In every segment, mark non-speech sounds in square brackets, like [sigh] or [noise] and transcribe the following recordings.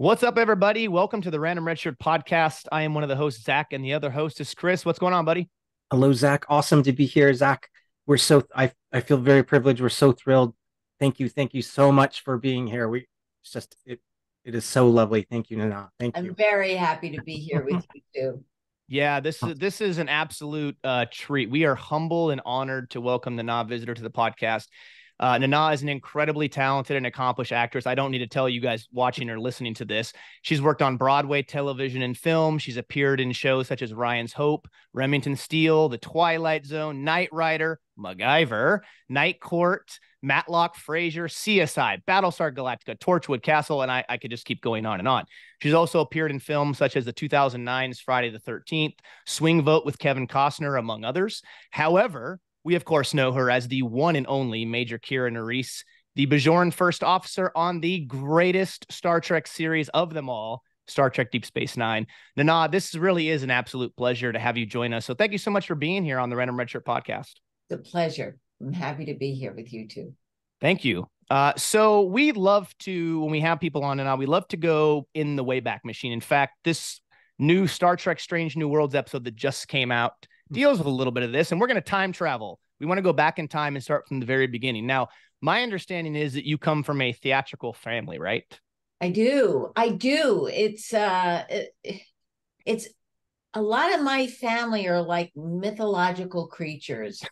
What's up, everybody? Welcome to the Random Redshirt podcast. I am one of the hosts, Zach, and the other host is Chris. What's going on, buddy? Hello, Zach. Awesome to be here, Zach. We're so I I feel very privileged. We're so thrilled. Thank you, thank you so much for being here. We it's just it it is so lovely. Thank you, Nana. Thank you. I'm very happy to be here with you too. [laughs] Yeah, this is this is an absolute uh, treat. We are humble and honored to welcome the Nana Visitor to the podcast. Uh, Nana is an incredibly talented and accomplished actress. I don't need to tell you guys watching or listening to this. She's worked on Broadway, television, and film. She's appeared in shows such as Ryan's Hope, Remington Steele, The Twilight Zone, Knight Rider, MacGyver, Night Court, Matlock, Frasier, CSI, Battlestar Galactica, Torchwood Castle, and I, I could just keep going on and on. She's also appeared in films such as the 2009's Friday the 13th, Swing Vote with Kevin Costner, among others. However, we, of course, know her as the one and only Major Kira Nerys, the Bajoran first officer on the greatest Star Trek series of them all, Star Trek Deep Space Nine. Nana, this really is an absolute pleasure to have you join us. So thank you so much for being here on the Random Redshirt podcast. It's a pleasure. I'm happy to be here with you too. Thank you. Uh, so we love to, when we have people on and on, we love to go in the Wayback Machine. In fact, this new Star Trek Strange New Worlds episode that just came out deals with a little bit of this, and we're going to time travel. We want to go back in time and start from the very beginning. Now, my understanding is that you come from a theatrical family, right? I do. I do. It's uh it, it's a lot of my family are like mythological creatures.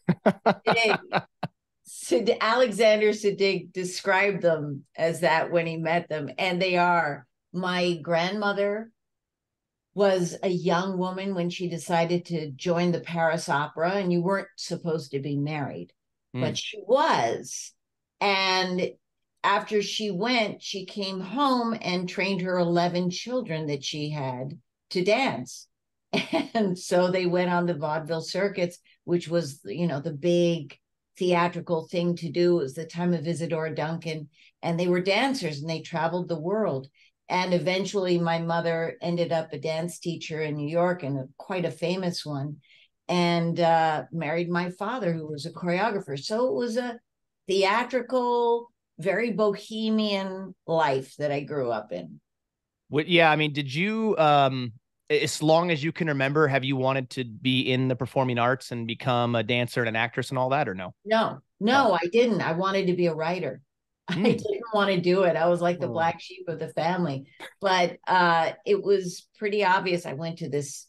Sid, [laughs] Alexander Siddig described them as that when he met them, and they are. My grandmother was a young woman when she decided to join the Paris Opera, and you weren't supposed to be married, Mm. but she was. And after she went, she came home and trained her 11 children that she had to dance. [laughs] And so they went on the vaudeville circuits, which was, you know, the big theatrical thing to do. It was the time of Isadora Duncan. And they were dancers and they traveled the world. And eventually, my mother ended up a dance teacher in New York and a, quite a famous one, and uh, married my father, who was a choreographer. So it was a theatrical, very bohemian life that I grew up in. What, yeah, I mean, did you, um, as long as you can remember, have you wanted to be in the performing arts and become a dancer and an actress and all that, or no? No, no, I didn't. I wanted to be a writer. [laughs] I Hmm. Didn't want to do it. I was like the Oh. black sheep of the family. But uh, it was pretty obvious. I went to this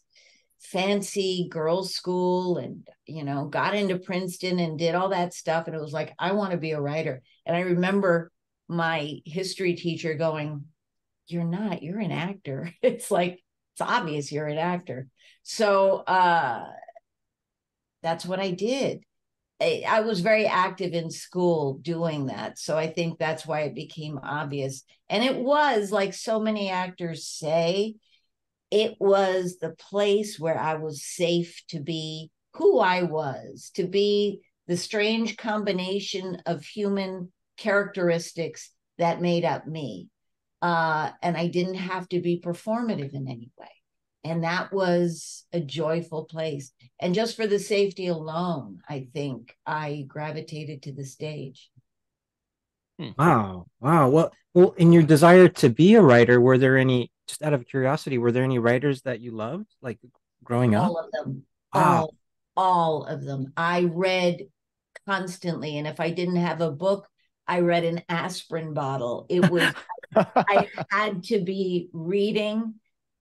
fancy girls' school and, you know, got into Princeton and did all that stuff. And it was like, I want to be a writer. And I remember my history teacher going, You're not, you're an actor. [laughs] It's like, it's obvious you're an actor. So uh, that's what I did. I, was very active in school doing that. So I think that's why it became obvious. And it was like so many actors say, it was the place where I was safe to be who I was, to be the strange combination of human characteristics that made up me. Uh, and I didn't have to be performative in any way. And that was a joyful place. And just for the safety alone, I think I gravitated to the stage. Hmm. Wow. Wow. Well, well, in your desire to be a writer, were there any just out of curiosity, were there any writers that you loved like growing up? All of them. Wow. All, all of them. I read constantly. And if I didn't have a book, I read an aspirin bottle. It was, [laughs] I had to be reading.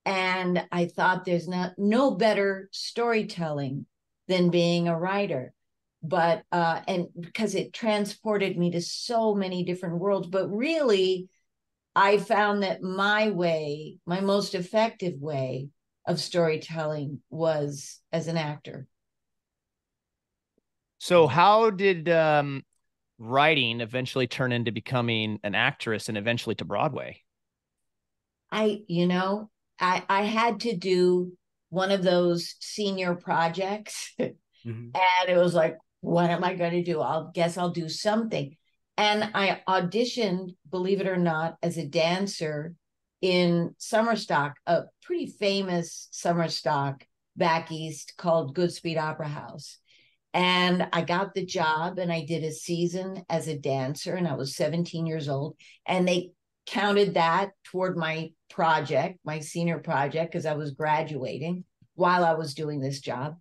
And I thought there's not no better storytelling than being a writer. But uh, and because it transported me to so many different worlds, but really, I found that my way, my most effective way of storytelling was as an actor. So how did um, writing eventually turn into becoming an actress and eventually to Broadway? I, you know, I I had to do one of those senior projects, [laughs] Mhm. and it was like, what am I going to do? I'll guess I'll do something. And I auditioned, believe it or not, as a dancer in summer stock, a pretty famous summer stock back east called Goodspeed Opera House. And I got the job and I did a season as a dancer and I was 17 years old. And they counted that toward my project, my senior project, because I was graduating while I was doing this job.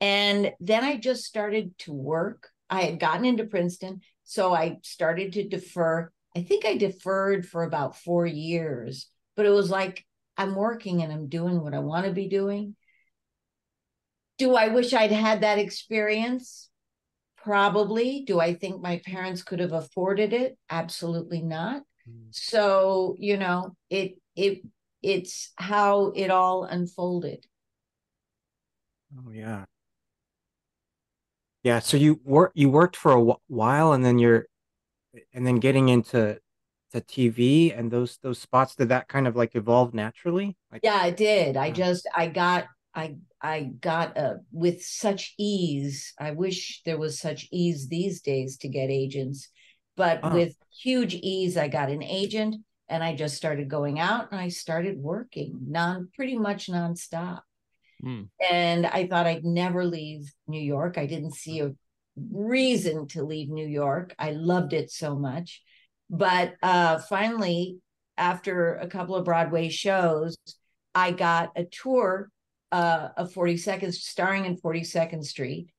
And then I just started to work. I had gotten into Princeton. So I started to defer. I think I deferred for about four years, but it was like I'm working and I'm doing what I want to be doing. Do I wish I'd had that experience? Probably. Do I think my parents could have afforded it? Absolutely not. So, you know, it it it's how it all unfolded. Oh yeah. Yeah, so you work you worked for a while and then you're and then getting into to TV and those those spots did that kind of like evolve naturally? Like Yeah, it did. I just I got I I got uh, with such ease. I wish there was such ease these days to get agents, but oh. with huge ease, I got an agent and I just started going out and I started working non pretty much nonstop. Mm. And I thought I'd never leave New York. I didn't see a reason to leave New York. I loved it so much. But uh, finally, after a couple of Broadway shows, I got a tour uh, of 42nd, starring in 42nd Street,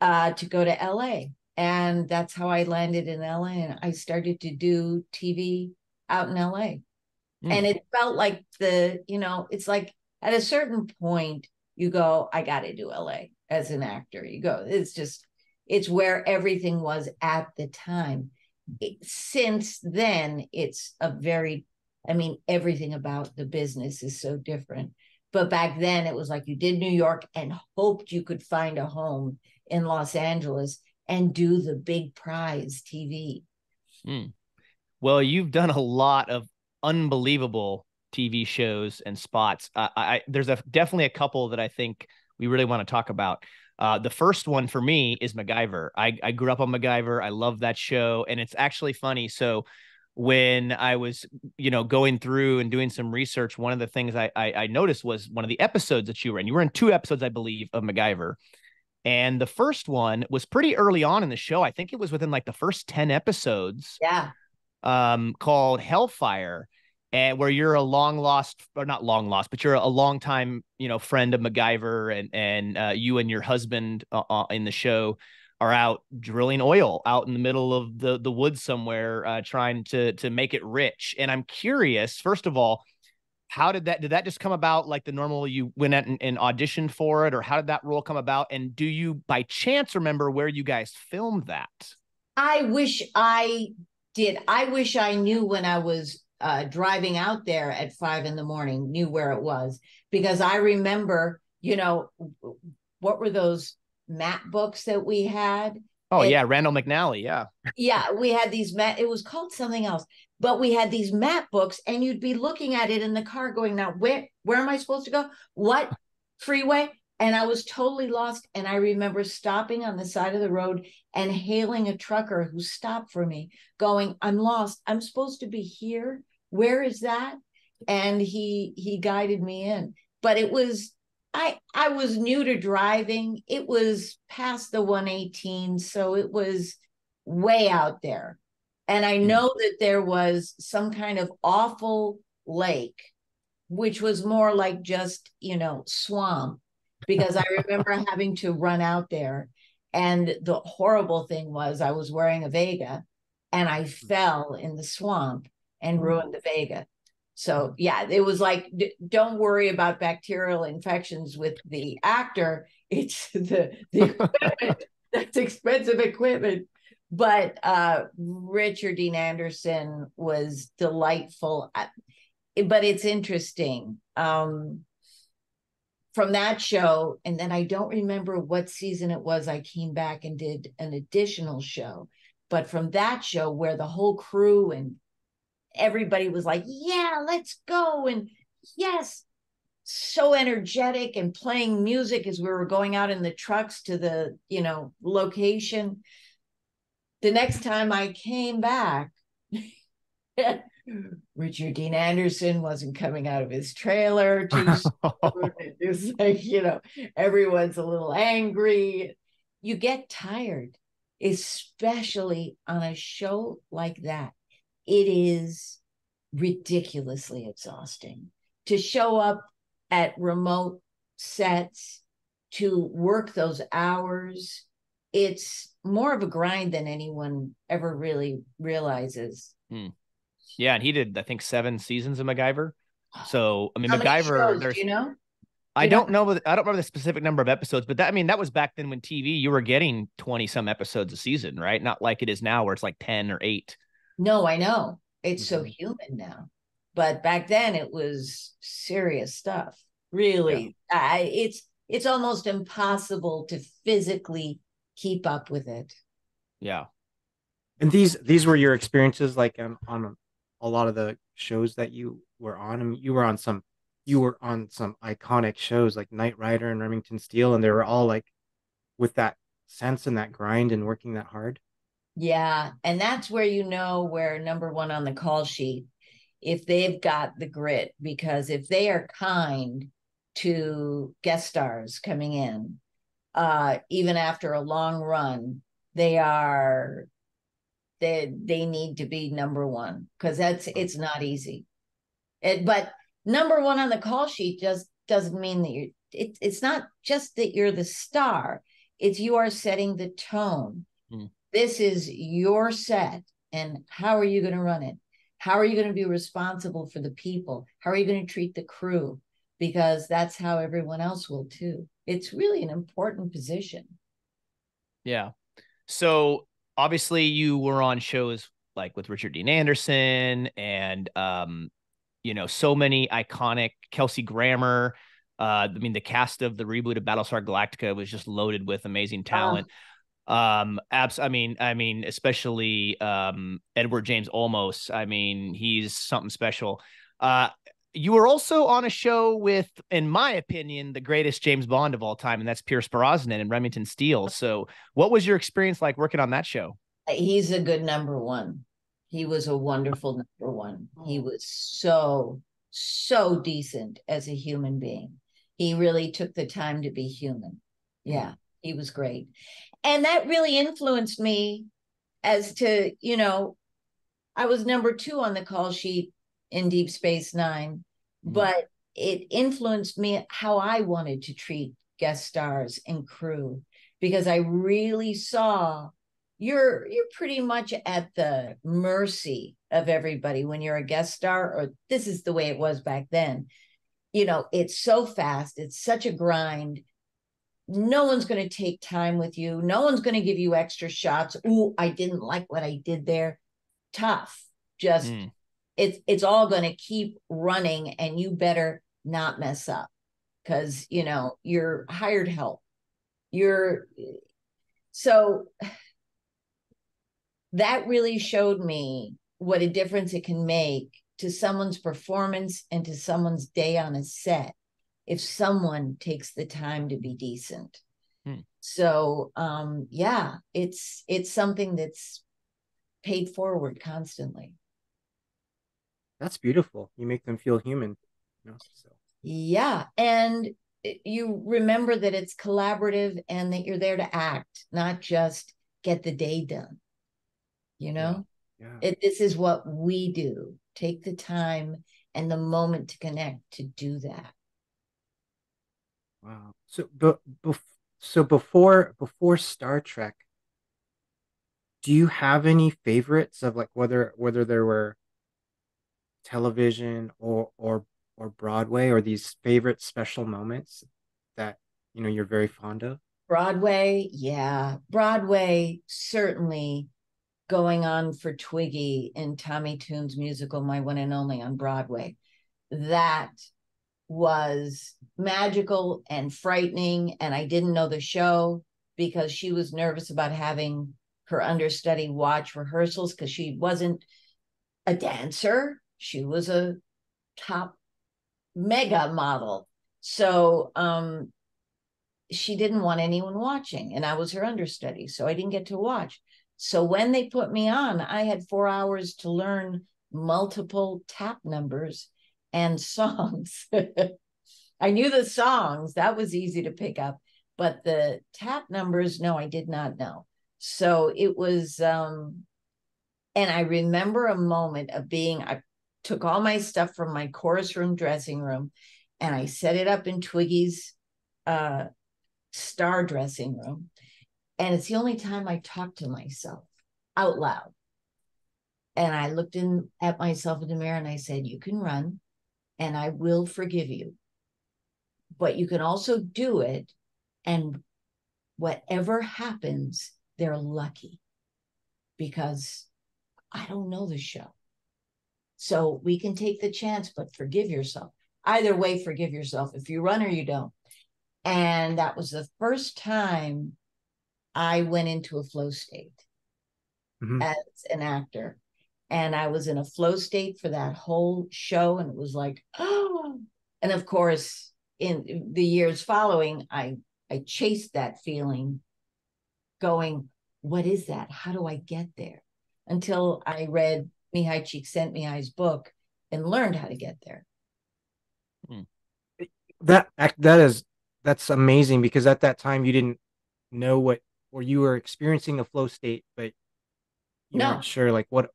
uh, to go to LA. And that's how I landed in LA. And I started to do TV out in LA. Mm. And it felt like the, you know, it's like at a certain point, you go, I got to do LA as an actor. You go, it's just, it's where everything was at the time. It, since then, it's a very, I mean, everything about the business is so different. But back then, it was like you did New York and hoped you could find a home in Los Angeles and do the big prize TV. Mm. Well, you've done a lot of unbelievable TV shows and spots. I there's a definitely a couple that I think we really want to talk about. Uh, the first one for me is MacGyver. I, I grew up on MacGyver. I love that show, and it's actually funny. So when I was, you know, going through and doing some research, one of the things I, I, I noticed was one of the episodes that you were in. You were in two episodes, I believe, of MacGyver. And the first one was pretty early on in the show. I think it was within like the first 10 episodes. Yeah. Um, called Hellfire and where you're a long lost or not long lost, but you're a long time, you know, friend of MacGyver and, and uh, you and your husband uh, uh, in the show are out drilling oil out in the middle of the, the woods somewhere, uh, trying to, to make it rich. And I'm curious, first of all, how did that, did that just come about like the normal you went out and, and auditioned for it or how did that role come about? And do you by chance remember where you guys filmed that? I wish I did. I wish I knew when I was uh, driving out there at five in the morning, knew where it was because I remember, you know, what were those map books that we had? Oh and, yeah, Randall McNally, yeah. Yeah, we had these map. It was called something else, but we had these map books, and you'd be looking at it in the car, going, "Now where where am I supposed to go? What freeway?" and I was totally lost. And I remember stopping on the side of the road and hailing a trucker who stopped for me, going, I'm lost. I'm supposed to be here. Where is that? And he he guided me in. But it was I I was new to driving. It was past the 118, so it was way out there. And I hmm. know that there was some kind of awful lake, which was more like just, you know, swamp because I [laughs] remember having to run out there. And the horrible thing was, I was wearing a Vega and I fell in the swamp and mm-hmm. ruined the Vega. So, yeah, it was like, don't worry about bacterial infections with the actor. It's [laughs] the, the [laughs] equipment that's expensive equipment. But uh, Richard Dean Anderson was delightful. But it's interesting. Um, from that show and then i don't remember what season it was i came back and did an additional show but from that show where the whole crew and everybody was like yeah let's go and yes so energetic and playing music as we were going out in the trucks to the you know location the next time i came back [laughs] Richard Dean Anderson wasn't coming out of his trailer [laughs] it's like, you know, everyone's a little angry. You get tired, especially on a show like that. It is ridiculously exhausting to show up at remote sets to work those hours it's more of a grind than anyone ever really realizes hmm. yeah and he did i think seven seasons of macgyver so i mean How macgyver shows, there's you know I don't know. I don't remember the specific number of episodes, but that I mean that was back then when TV you were getting twenty some episodes a season, right? Not like it is now where it's like ten or eight. No, I know it's mm-hmm. so human now, but back then it was serious stuff. Really, yeah. I, it's it's almost impossible to physically keep up with it. Yeah, and these these were your experiences, like um, on a lot of the shows that you were on. I mean, you were on some you were on some iconic shows like Knight Rider and Remington Steele, and they were all like with that sense and that grind and working that hard. Yeah. And that's where you know where number one on the call sheet, if they've got the grit, because if they are kind to guest stars coming in, uh, even after a long run, they are they they need to be number one because that's it's not easy. It, but number one on the call sheet just doesn't mean that you're it, it's not just that you're the star it's you are setting the tone. Mm. this is your set and how are you going to run it? How are you going to be responsible for the people? How are you going to treat the crew? Because that's how everyone else will too it's really an important position yeah so obviously you were on shows like with richard dean anderson and um you know, so many iconic Kelsey Grammer. Uh, I mean, the cast of the reboot of Battlestar Galactica was just loaded with amazing talent. Um, abs- I mean, I mean, especially um, Edward James Olmos. I mean, he's something special. Uh, you were also on a show with, in my opinion, the greatest James Bond of all time, and that's Pierce Brosnan and Remington Steele. So, what was your experience like working on that show? He's a good number one. He was a wonderful number one. He oh. was so, so decent as a human being. He really took the time to be human. Yeah, mm. he was great. And that really influenced me as to, you know, I was number two on the call sheet in Deep Space 9 mm-hmm. but it influenced me how I wanted to treat guest stars and crew because I really saw you're you're pretty much at the mercy of everybody when you're a guest star or this is the way it was back then you know it's so fast it's such a grind no one's going to take time with you no one's going to give you extra shots Ooh, i didn't like what i did there tough just mm. It's it's all going to keep running and you better not mess up because you know you're hired help you're so that really showed me what a difference it can make to someone's performance and to someone's day on a set if someone takes the time to be decent. Hmm. So um yeah, it's it's something that's paid forward constantly. That's beautiful. You make them feel human. You know, so. Yeah, and you remember that it's collaborative and that you're there to act, not just get the day done you know yeah. Yeah. It, this is what we do take the time and the moment to connect to do that wow so but so before before star trek do you have any favorites of like whether whether there were television or or or broadway or these favorite special moments that you know you're very fond of broadway yeah broadway certainly going on for Twiggy in Tommy Tune's musical My One and Only on Broadway. That was magical and frightening. And I didn't know the show because she was nervous about having her understudy watch rehearsals because she wasn't a dancer. She was a top mega model. So um, she didn't want anyone watching, and I was her understudy. So I didn't get to watch. So when they put me on, I had four hours to learn multiple tap numbers and [laughs] songs. I knew the songs, that was easy to pick up, but the tap numbers, no, I did not know. So it was, um, and I remember a moment of being, I took all my stuff from my chorus room dressing room and I set it up in Twiggy's uh, star dressing room. And it's the only time I talk to myself out loud. And I looked in at myself in the mirror and I said, You can run and I will forgive you. But you can also do it. And whatever happens, they're lucky because I don't know the show. So we can take the chance, but forgive yourself. Either way, forgive yourself if you run or you don't. And that was the first time I went into a flow state mm-hmm. as an actor. And I was in a flow state for that whole show. And it was like, oh, [gasps] and of course, in the years following, I I chased that feeling, going, what is that? How do I get there? Until I read Mihaly Csikszentmihalyi's book and learned how to get there. Hmm. That that is that's amazing because at that time you didn't know what or you were experiencing a flow state, but you no. weren't sure like what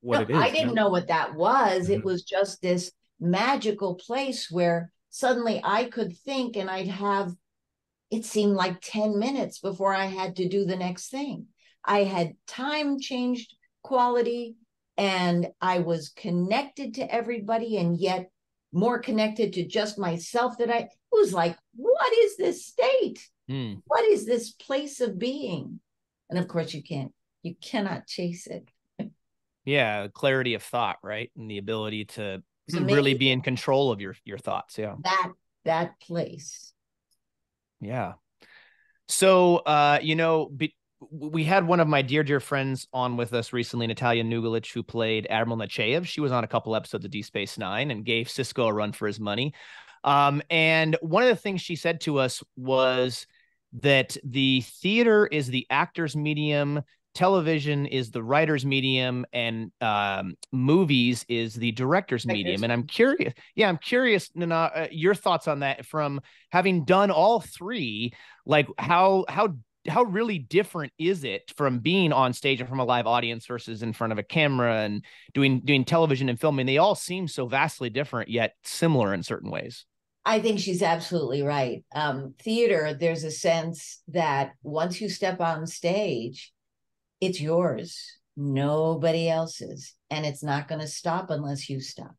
what no, it is. I didn't no? know what that was. Mm-hmm. It was just this magical place where suddenly I could think and I'd have it seemed like 10 minutes before I had to do the next thing. I had time changed quality and I was connected to everybody and yet more connected to just myself that I was like, what is this state? Hmm. What is this place of being? And of course, you can't, you cannot chase it. yeah, clarity of thought, right? And the ability to really be in control of your your thoughts. Yeah. That that place. Yeah. So uh, you know, be, we had one of my dear, dear friends on with us recently, Natalia Nogulich, who played Admiral Nechayev. She was on a couple episodes of Deep Space Nine and gave Sisko a run for his money. Um, and one of the things she said to us was that the theater is the actor's medium, television is the writer's medium, and um, movies is the director's medium. And I'm curious, yeah, I'm curious, Nana, uh, your thoughts on that from having done all three. Like how how how really different is it from being on stage and from a live audience versus in front of a camera and doing doing television and filming? They all seem so vastly different yet similar in certain ways. I think she's absolutely right. Um, theater there's a sense that once you step on stage it's yours nobody else's and it's not going to stop unless you stop.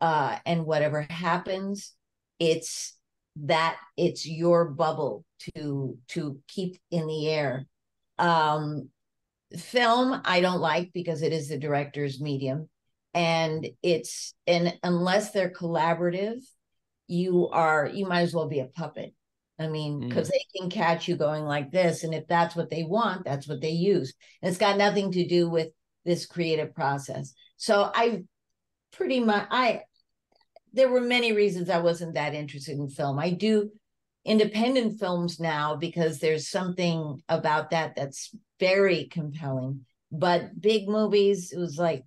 Uh, and whatever happens it's that it's your bubble to to keep in the air. Um film i don't like because it is the director's medium. And it's and unless they're collaborative you are you might as well be a puppet. I mean because mm. they can catch you going like this. And if that's what they want that's what they use. And it's got nothing to do with this creative process. So i pretty much i there were many reasons I wasn't that interested in film. I do independent films now because there's something about that that's very compelling. But big movies, it was like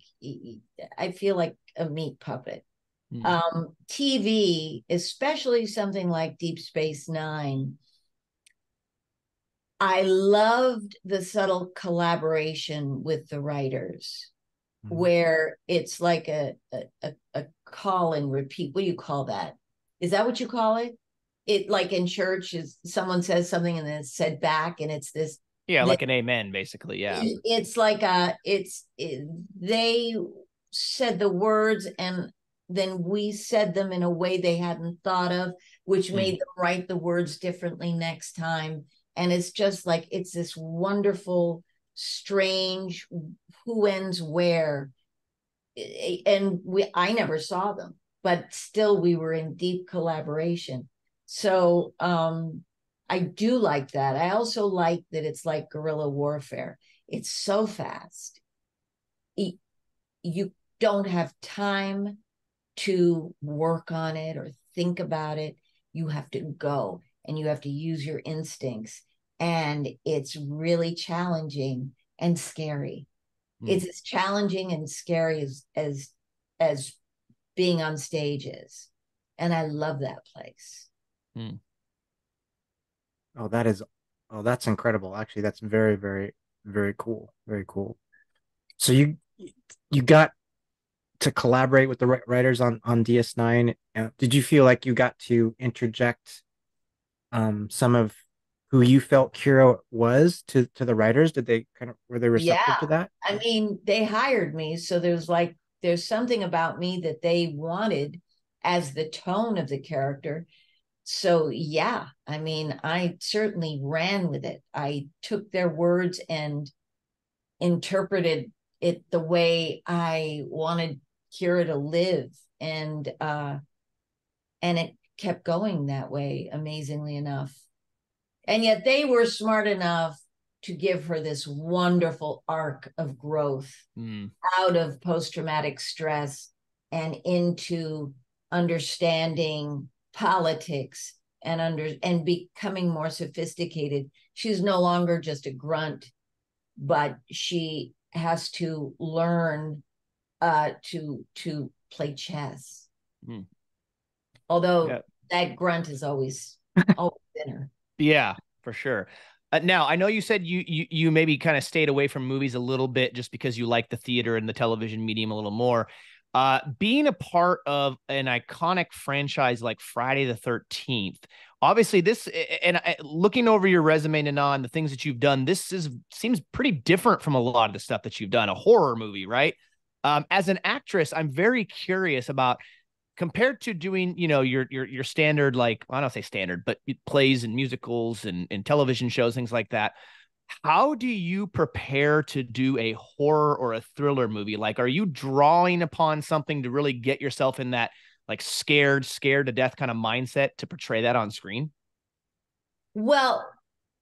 I feel like a meat puppet. Mm. Um, TV, especially something like Deep Space Nine. I loved the subtle collaboration with the writers mm-hmm. where it's like a, a, a call and repeat. What do you call that? Is that what you call it? It like in church is someone says something and then it's said back and it's this. Yeah, like an amen, basically. Yeah. It's like a, it's, it, they said the words and then we said them in a way they hadn't thought of, which mm. made them write the words differently next time. And it's just like, it's this wonderful, strange who ends where. And we i never saw them but still we were in deep collaboration. So um i do like that. I also like that it's like guerrilla warfare. It's so fast. You don't have time to work on it or think about it. You have to go and you have to use your instincts and it's really challenging and scary mm. it's as challenging and scary as as as being on stage is and i love that place mm. oh that is oh that's incredible actually that's very very very cool very cool so you you got to collaborate with the writers on on DS9? Uh, did you feel like you got to interject um, some of who you felt Kira was to to the writers? Did they kind of were they receptive yeah. to that? I mean, they hired me, so there's like there's something about me that they wanted as the tone of the character. So yeah, I mean, I certainly ran with it. I took their words and interpreted it the way I wanted Kira to live and uh and it kept going that way amazingly enough and yet they were smart enough to give her this wonderful arc of growth mm. out of post-traumatic stress and into understanding politics and under and becoming more sophisticated she's no longer just a grunt but she has to learn uh to to play chess mm. although yeah. that grunt is always always thinner yeah, for sure. Uh, now, I know you said you you you maybe kind of stayed away from movies a little bit just because you like the theater and the television medium a little more. Uh, being a part of an iconic franchise like Friday the Thirteenth, obviously this and looking over your resume, and the things that you've done, this is seems pretty different from a lot of the stuff that you've done. A horror movie, right? Um, as an actress, I'm very curious about compared to doing you know your your your standard like I don't say standard but plays and musicals and, and television shows things like that how do you prepare to do a horror or a thriller movie? Like are you drawing upon something to really get yourself in that like scared scared to death kind of mindset to portray that on screen? Well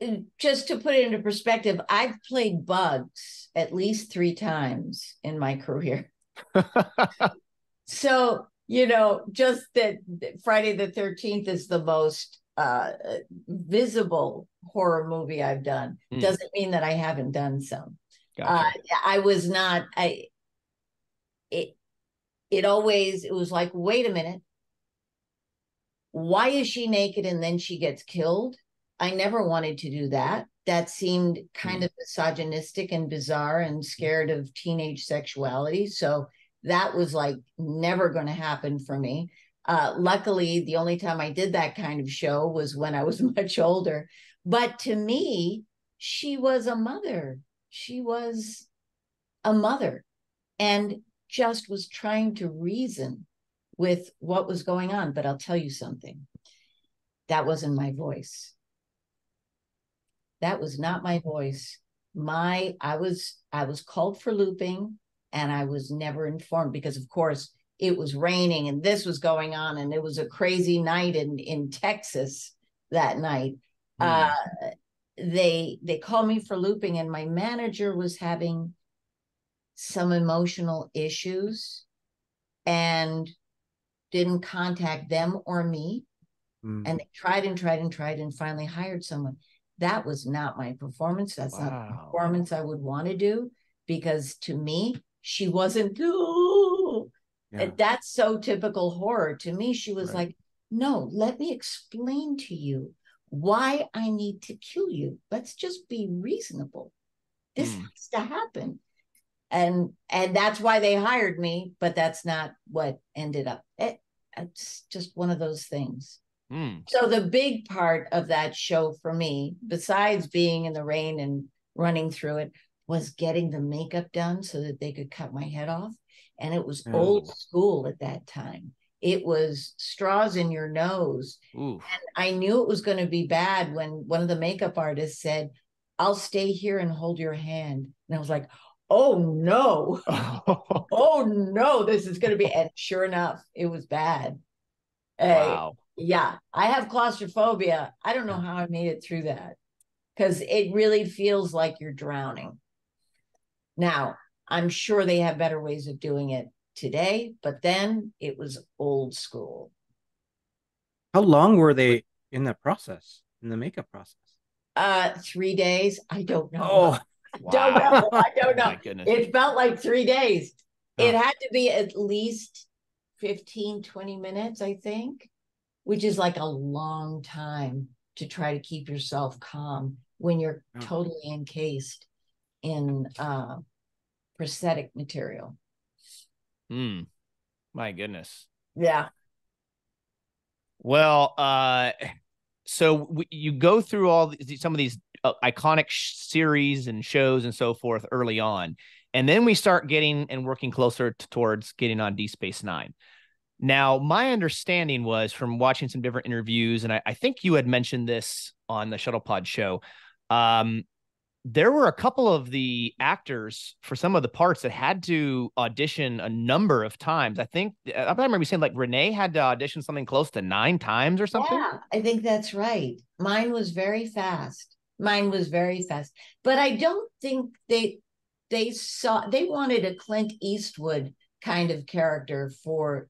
uh, just to put it into perspective i've played bugs at least three times in my [laughs] career. [laughs] So you know, just that Friday the 13th is the most uh, visible horror movie I've done mm. doesn't mean that I haven't done some. Gotcha. Uh, I was not, I, it, it always, it was like, wait a minute. Why is she naked and then she gets killed? I never wanted to do that. That seemed kind mm. of misogynistic and bizarre and scared of teenage sexuality. So that was like never going to happen for me. Uh, luckily, the only time I did that kind of show was when I was [laughs] much older. But to me, she was a mother. She was a mother and just was trying to reason with what was going on. But I'll tell you something that wasn't my voice. That was not my voice. My, I was, I was called for looping and I was never informed because, of course, it was raining and this was going on, and it was a crazy night in in Texas that night. Mm. Uh, they they called me for looping, and my manager was having some emotional issues and didn't contact them or me. Mm. And they tried and tried and tried and finally hired someone. That was not my performance. That's wow. not the performance I would want to do because to me, she wasn't yeah. that's so typical horror to me she was right. like no let me explain to you why i need to kill you let's just be reasonable this mm. has to happen and and that's why they hired me but that's not what ended up it, it's just one of those things mm. so the big part of that show for me besides being in the rain and running through it was getting the makeup done so that they could cut my head off. And it was old school at that time. It was straws in your nose. And I knew it was going to be bad when one of the makeup artists said, I'll stay here and hold your hand. And I was like, oh no. [laughs] oh no, this is going to be. [laughs] And sure enough, it was bad. Wow. Uh, yeah, I have claustrophobia. I don't know how I made it through that because it really feels like you're drowning. Now, I'm sure they have better ways of doing it today, but then it was old school. How long were they in the process, in the makeup process? Uh, three days. I don't know. Oh, wow. [laughs] don't know. I don't know. it felt like three days. Oh. It had to be at least 15, 20 minutes, I think, which is like a long time to try to keep yourself calm when you're oh. totally encased in uh, prosthetic material. Hmm. My goodness. Yeah. Well, uh, so w- you go through all these, some of these uh, iconic sh- series and shows and so forth early on, and then we start getting and working closer t- towards getting on D Space Nine. Now, my understanding was from watching some different interviews, and I, I think you had mentioned this on the Shuttlepod show. Um, there were a couple of the actors for some of the parts that had to audition a number of times. I think uh, I remember you saying like René had to audition something close to nine times or something. Yeah, I think that's right. Mine was very fast. Mine was very fast. But I don't think they they saw they wanted a Clint Eastwood kind of character for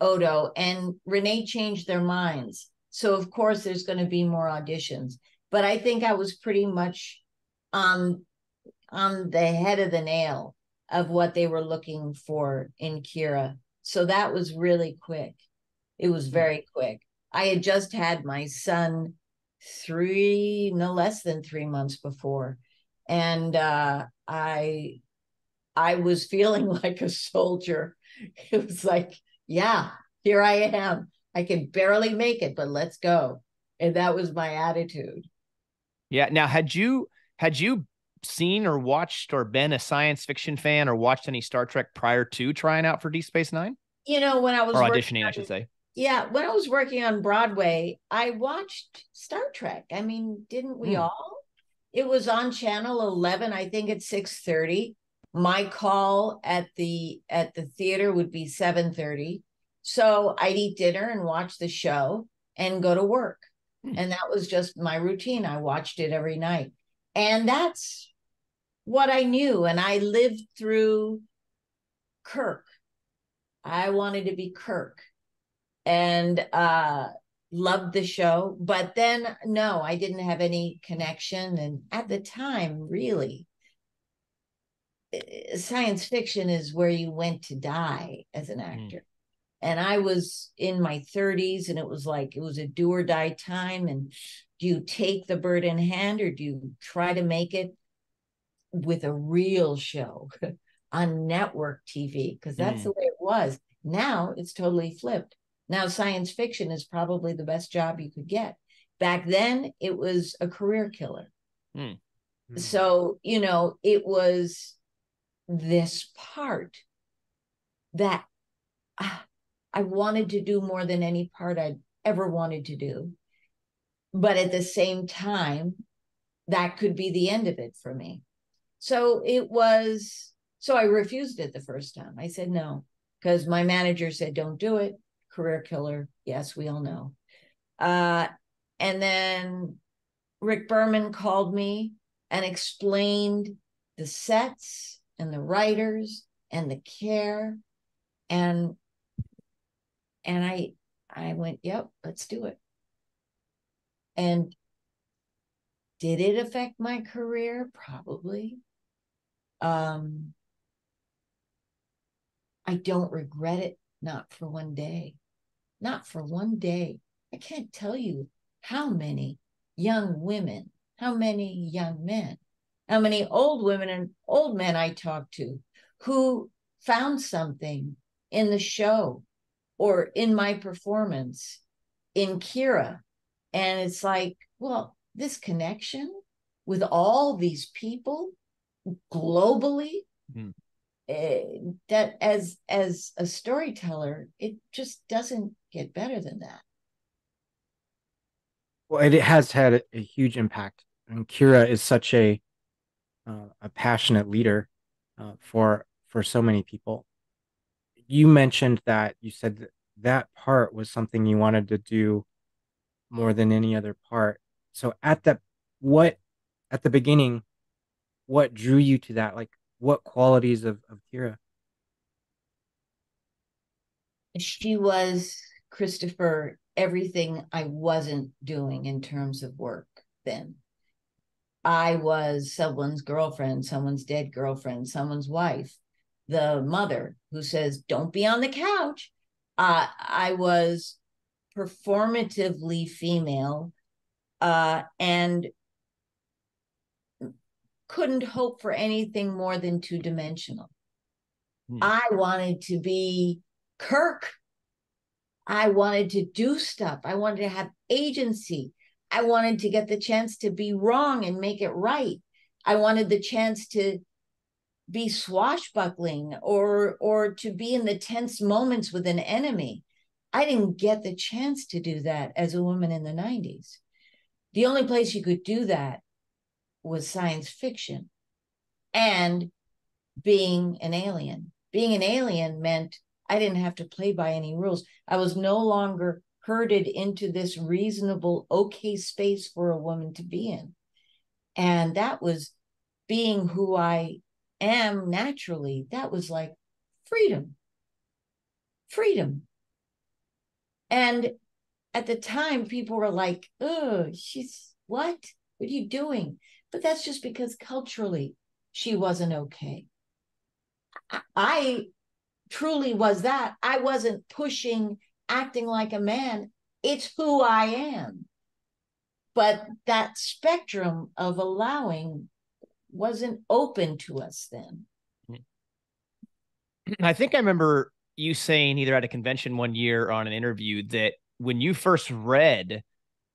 Odo and René changed their minds. So of course there's going to be more auditions. But I think I was pretty much on on the head of the nail of what they were looking for in Kira. So that was really quick. It was very quick. I had just had my son three, no less than three months before. And uh, I I was feeling [laughs] like a soldier. It was like, yeah, here I am. I can barely make it, but let's go. And that was my attitude. Yeah. Now, had you had you seen or watched or been a science fiction fan or watched any Star Trek prior to trying out for Deep Space Nine? You know, when I was or auditioning, I should say. Yeah, when I was working on Broadway, I watched Star Trek. I mean, didn't we Hmm. all? It was on channel 11, I think at 6:30. My call at the at the theater would be 7:30. So I'd eat dinner and watch the show and go to work. Hmm. And that was just my routine. I watched it every night. And that's what I knew and I lived through Kirk. I wanted to be Kirk and uh loved the show but then no i didn't have any connection and at the time really eh, science fiction is where you went to die as an actor and i was in my 30s and it was like it was a do or die time and do you take the bird in hand or do you try to make it with a real show [laughs] on network tv because that's Mm. the way it was now it's totally flipped now, science fiction is probably the best job you could get. Back then, it was a career killer. Mhm. So, you know, it was this part that ah, I wanted to do more than any part I'd ever wanted to do. But at the same time, that could be the end of it for me. So it was, so I refused it the first time. I said no, because my manager said, don't do it career killer. Yes, we all know. Uh, and then Rick Berman called me and explained the sets and the writers and the care and and I I went, yep, let's do it. And did it affect my career? Probably. Um I don't regret it, not for one day not for one day. I can't tell you how many young women, how many young men, how many old women and old men I talked to who found something in the show or in my performance in Kira. And it's like, well, this connection with all these people globally Hmm. eh, that as as a storyteller it just doesn't get better than that Well, it has had a, a huge impact, and Kira is such a uh, a passionate leader uh, for for so many people. You mentioned that you said that that part was something you wanted to do more than any other part. So at the what at the beginning, what drew you to that? Like what qualities of of Kira? she was christopher everything i wasn't doing in terms of work then i was someone's girlfriend someone's dead girlfriend someone's wife the mother who says don't be on the couch uh, i was performatively female uh, and couldn't hope for anything more than two dimensional Hmm. I wanted to be Kirk. I wanted to do stuff. I wanted to have agency. I wanted to get the chance to be wrong and make it right. I wanted the chance to be swashbuckling or or to be in the tense moments with an enemy. I didn't get the chance to do that as a woman in the 90s. The only place you could do that was science fiction and being an alien. Being an alien meant I didn't have to play by any rules. I was no longer herded into this reasonable, okay space for a woman to be in. And that was being who I am naturally. That was like freedom. Freedom. And at the time, people were like, oh, she's what? What are you doing? But that's just because culturally she wasn't okay. I truly was that. I wasn't pushing acting like a man. It's who I am. But that spectrum of allowing wasn't open to us then. I think I remember you saying either at a convention one year or on an interview that when you first read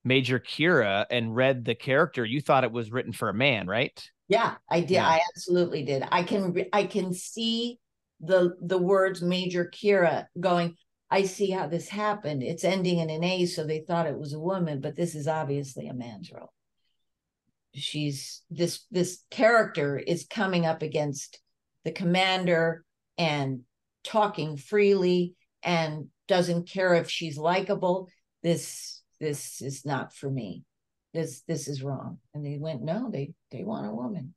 Major Kira and read the character, you thought it was written for a man, right? Yeah, I did. Yeah. I absolutely did. I can I can see the the words Major Kira going. I see how this happened. It's ending in an A, so they thought it was a woman, but this is obviously a man's role. She's this this character is coming up against the commander and talking freely and doesn't care if she's likable. This this is not for me this this is wrong and they went no they they want a woman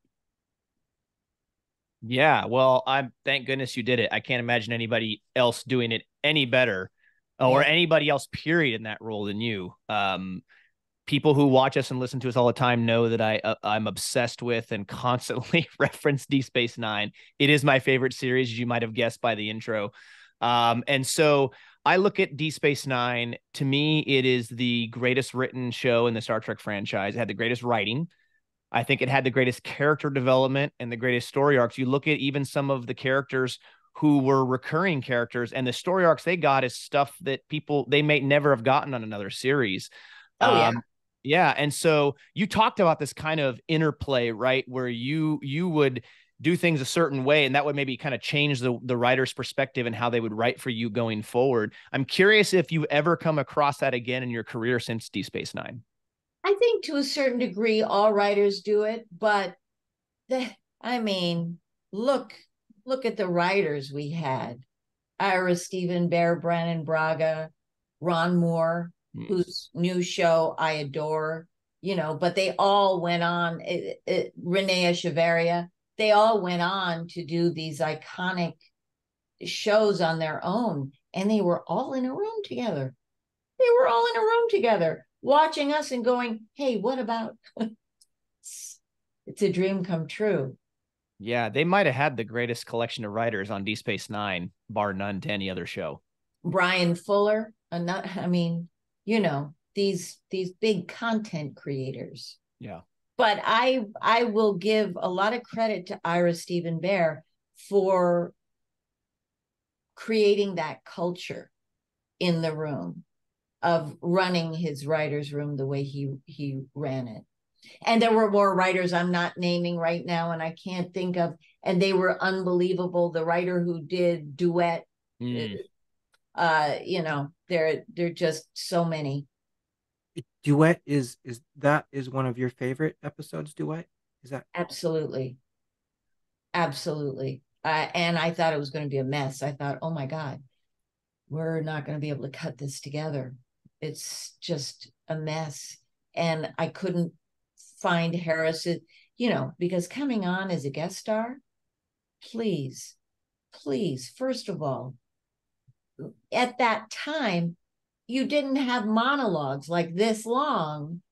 yeah well i'm thank goodness you did it i can't imagine anybody else doing it any better or yeah. anybody else period in that role than you um people who watch us and listen to us all the time know that i uh, i'm obsessed with and constantly [laughs] reference Deep Space Nine it is my favorite series as you might have guessed by the intro um and so I look at Deep Space Nine. To me, it is the greatest written show in the Star Trek franchise. It had the greatest writing. I think it had the greatest character development and the greatest story arcs. You look at even some of the characters who were recurring characters, and the story arcs they got is stuff that people they may never have gotten on another series. Oh yeah. Um, yeah, and so you talked about this kind of interplay, right? Where you you would do things a certain way and that would maybe kind of change the, the writer's perspective and how they would write for you going forward. I'm curious if you've ever come across that again in your career since Deep Space Nine? I think to a certain degree all writers do it but the, i mean look look at the writers we had. Ira Steven, Behr brannon braga ron moore mm. whose new show i adore you know but they all went on it, it, René Echevarria they all went on to do these iconic shows on their own and they were all in a room together. They were all in a room together watching us and going hey what about [laughs] it's a dream come true. Yeah they might have had the greatest collection of writers on Deep Space Nine bar none to any other show. Bryan Fuller not, i mean you know these these big content creators yeah but I I will give a lot of credit to Ira Steven Behr for creating that culture in the room of running his writer's room the way he he ran it. And there were more writers I'm not naming right now, and I can't think of, and they were unbelievable. The writer who did duet, mm. uh, you know, there there are just so many. Duet is is that is one of your favorite episodes duet? Is that? Absolutely. Absolutely. Uh, and i thought it was going to be a mess. I thought oh my god we're not going to be able to cut this together. It's just a mess. And i couldn't find harris you know because coming on as a guest star please please first of all at that time you didn't have monologues like this long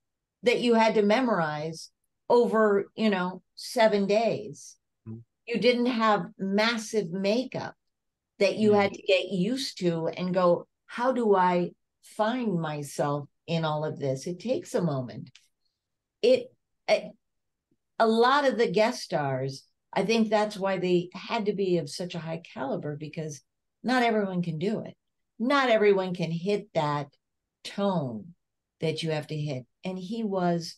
that you had to memorize over, you know, seven days. Mm-hmm. You didn't have massive makeup that you mm-hmm. had to get used to and go, how do I find myself in all of this? It takes a moment. It, it a lot of the guest stars I think that's why they had to be of such a high caliber because not everyone can do it. Not everyone can hit that tone that you have to hit. And he was,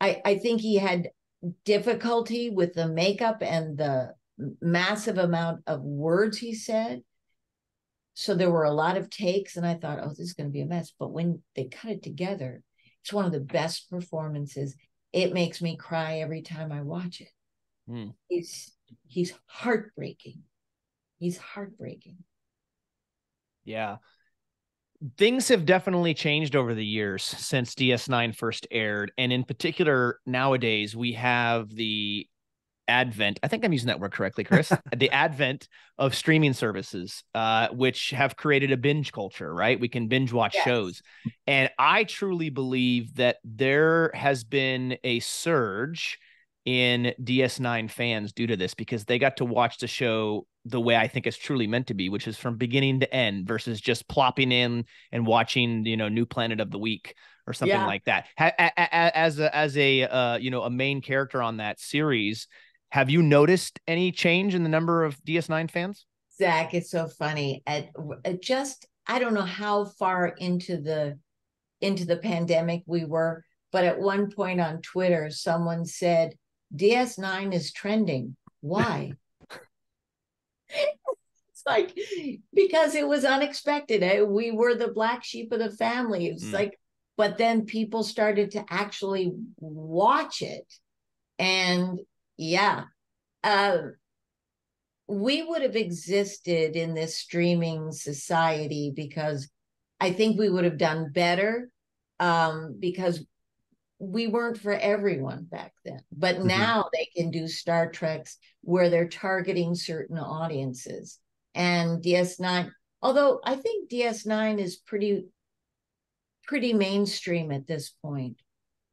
I, I think he had difficulty with the makeup and the massive amount of words he said. So there were a lot of takes, and I thought, oh, this is going to be a mess. But when they cut it together, it's one of the best performances. It makes me cry every time I watch it. Mm. He's he's heartbreaking. He's heartbreaking. Yeah. Things have definitely changed over the years since DS9 first aired. And in particular, nowadays, we have the advent i think i'm using that word correctly chris [laughs] the advent of streaming services uh, which have created a binge culture right we can binge watch yes. shows and i truly believe that there has been a surge in ds9 fans due to this because they got to watch the show the way i think it's truly meant to be which is from beginning to end versus just plopping in and watching you know new planet of the week or something yeah. like that as a as a uh, you know a main character on that series have you noticed any change in the number of DS9 fans? Zach, it's so funny. At, at just I don't know how far into the into the pandemic we were, but at one point on Twitter, someone said DS9 is trending. Why? [laughs] it's like because it was unexpected. Eh, we were the black sheep of the family. It's mm. like, but then people started to actually watch it, and yeah. Uh, we would have existed in this streaming society because I think we would have done better um, because we weren't for everyone back then. But mm-hmm. now they can do Star Treks where they're targeting certain audiences. And DS9, although I think DS9 is pretty pretty mainstream at this point.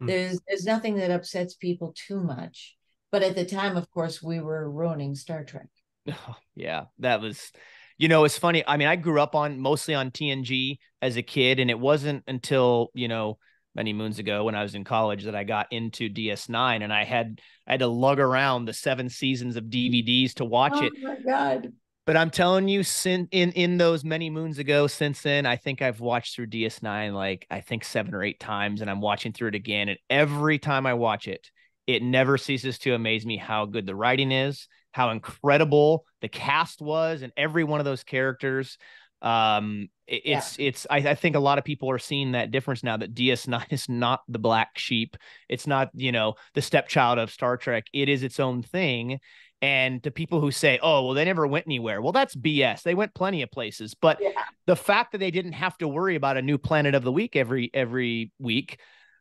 Mm. There's there's nothing that upsets people too much. But at the time, of course, we were ruining Star Trek. [laughs] Oh, yeah, that was, you know, it's funny. I mean, I grew up on mostly on TNG as a kid, and it wasn't until, you know, many moons ago when I was in college that I got into DS9 and I had I had to lug around the seven seasons of DVDs to watch oh it. Oh my god. But I'm telling you, sin, in in those many moons ago, since then, I think I've watched through DS9 like I think seven or eight times, and I'm watching through it again. And every time I watch it, it never ceases to amaze me how good the writing is, how incredible the cast was, and every one of those characters. Um, it, yeah. it's it's I, I, think a lot of people are seeing that difference now that DS9 [laughs] is not the black sheep. It's not you know the stepchild of Star Trek. It is its own thing. And to people who say, "Oh, well, they never went anywhere," well, that's BS. They went plenty of places, but yeah. the fact that they didn't have to worry about a new planet of the week every every week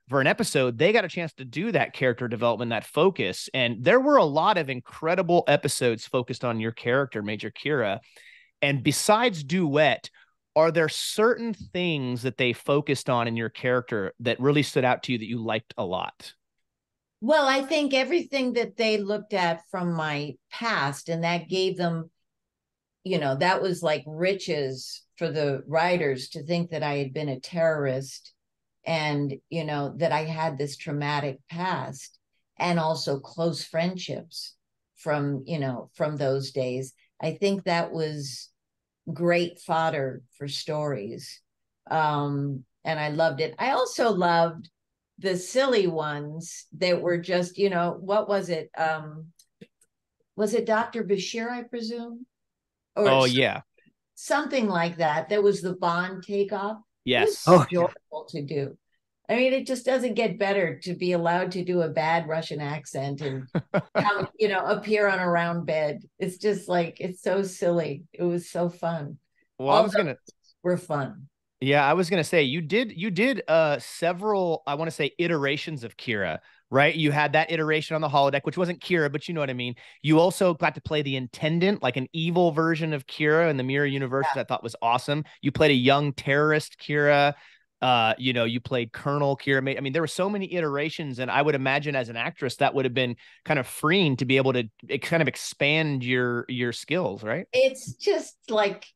for an episode, they got a chance to do that character development, that focus. And there were a lot of incredible episodes focused on your character, Major Kira. And besides Duet, are there certain things that they focused on in your character that really stood out to you that you liked a lot? Well, I think everything that they looked at from my past and that gave them, you know, that was like riches for the writers to think that I had been a terrorist and you know that i had this traumatic past and also close friendships from you know from those days i think that was great fodder for stories. Um and i loved it. I also loved the silly ones that were just you know what was it? Um was it dr bashir i presume? Or oh yeah. something like that that was the bond takeoff? Yes. Oh, enjoyable to do. I mean, it just doesn't get better to be allowed to do a bad Russian accent and [laughs] you know, appear on a round bed. It's just like it's so silly. It was so fun. Well, All I was gonna we're fun. Yeah, I was gonna say you did you did uh several, I want to say iterations of Kira, right? You had that iteration on the holodeck, which wasn't Kira, but you know what I mean. You also got to play the intendant, like an evil version of Kira in the Mirror Universe, yeah. I thought was awesome. You played a young terrorist Kira. Uh, you know, you played Colonel Kira. I mean, there were so many iterations, and I would imagine as an actress that would have been kind of freeing to be able to kind of expand your your skills, right? It's just like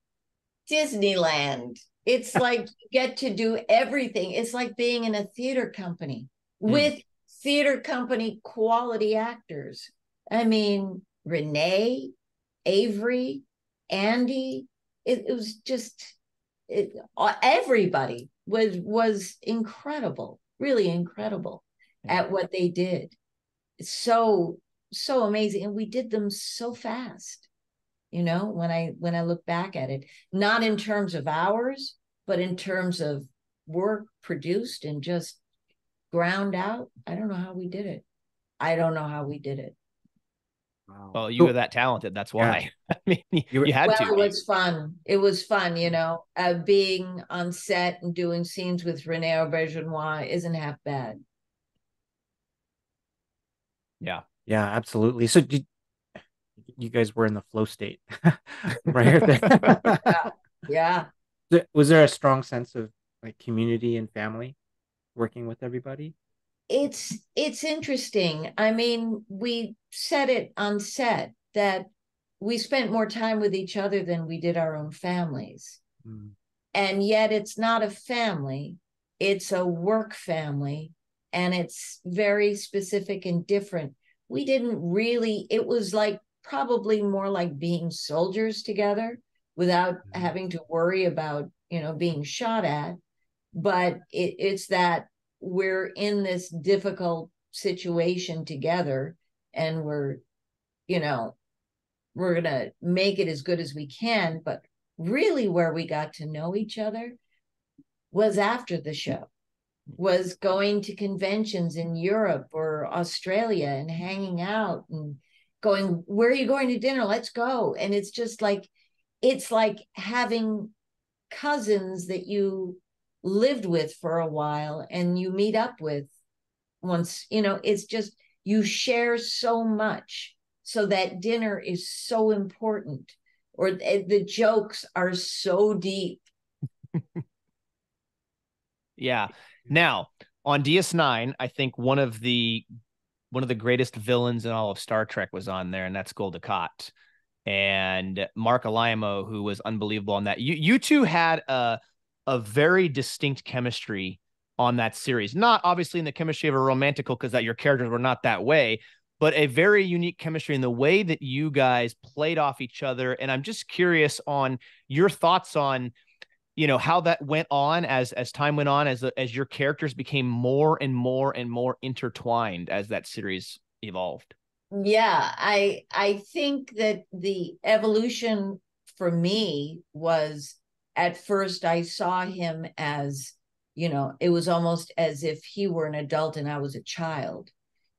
Disneyland. It's [laughs] like you get to do everything. It's like being in a theater company mm. with theater company quality actors. I mean, René, Avery, Andy, it, it was just it, uh, everybody was was incredible, really incredible yeah. at what they did. So so amazing, and we did them so fast. You know, when I when I look back at it, not in terms of hours, but in terms of work produced and just ground out. I don't know how we did it. I don't know how we did it. Wow. Well, you were that talented. That's why. Yeah. [laughs] I mean, you, you had well, to. It was fun. It was fun, you know. Uh, being on set and doing scenes with René Auberjonois isn't half bad. Yeah. Yeah, absolutely. So, did, you guys were in the flow state, [laughs] right there. [laughs] yeah. yeah. Was there a strong sense of like community and family working with everybody? It's it's interesting. I mean, we said it on set that we spent more time with each other than we did our own families. Mm. And yet it's not a family, it's a work family and it's very specific and different. We didn't really it was like probably more like being soldiers together without mm. having to worry about, you know, being shot at, but it, it's that we're in this difficult situation together and we're you know we're going to make it as good as we can. But really where we got to know each other was after the show was going to conventions in Europe or Australia and hanging out and going where are you going to dinner? Let's go. And it's just like it's like having cousins that you lived with for a while and you meet up with once you know it's just you share so much so that dinner is so important or the jokes are so deep. Yeah. Now on ds9 i think one of the one of the greatest villains in all of star trek was on there and that's Gul and Marc Alaimo who was unbelievable on that. You you two had a a very distinct chemistry on that series. Not obviously in the chemistry of a romantical because that your characters were not that way, but a very unique chemistry in the way that you guys played off each other. And I'm just curious on your thoughts on, you know, how that went on as as time went on, as as your characters became more and more and more intertwined as that series evolved. Yeah, I I think that the evolution for me was at first I saw him as, you know, it was almost as if he were an adult and I was a child.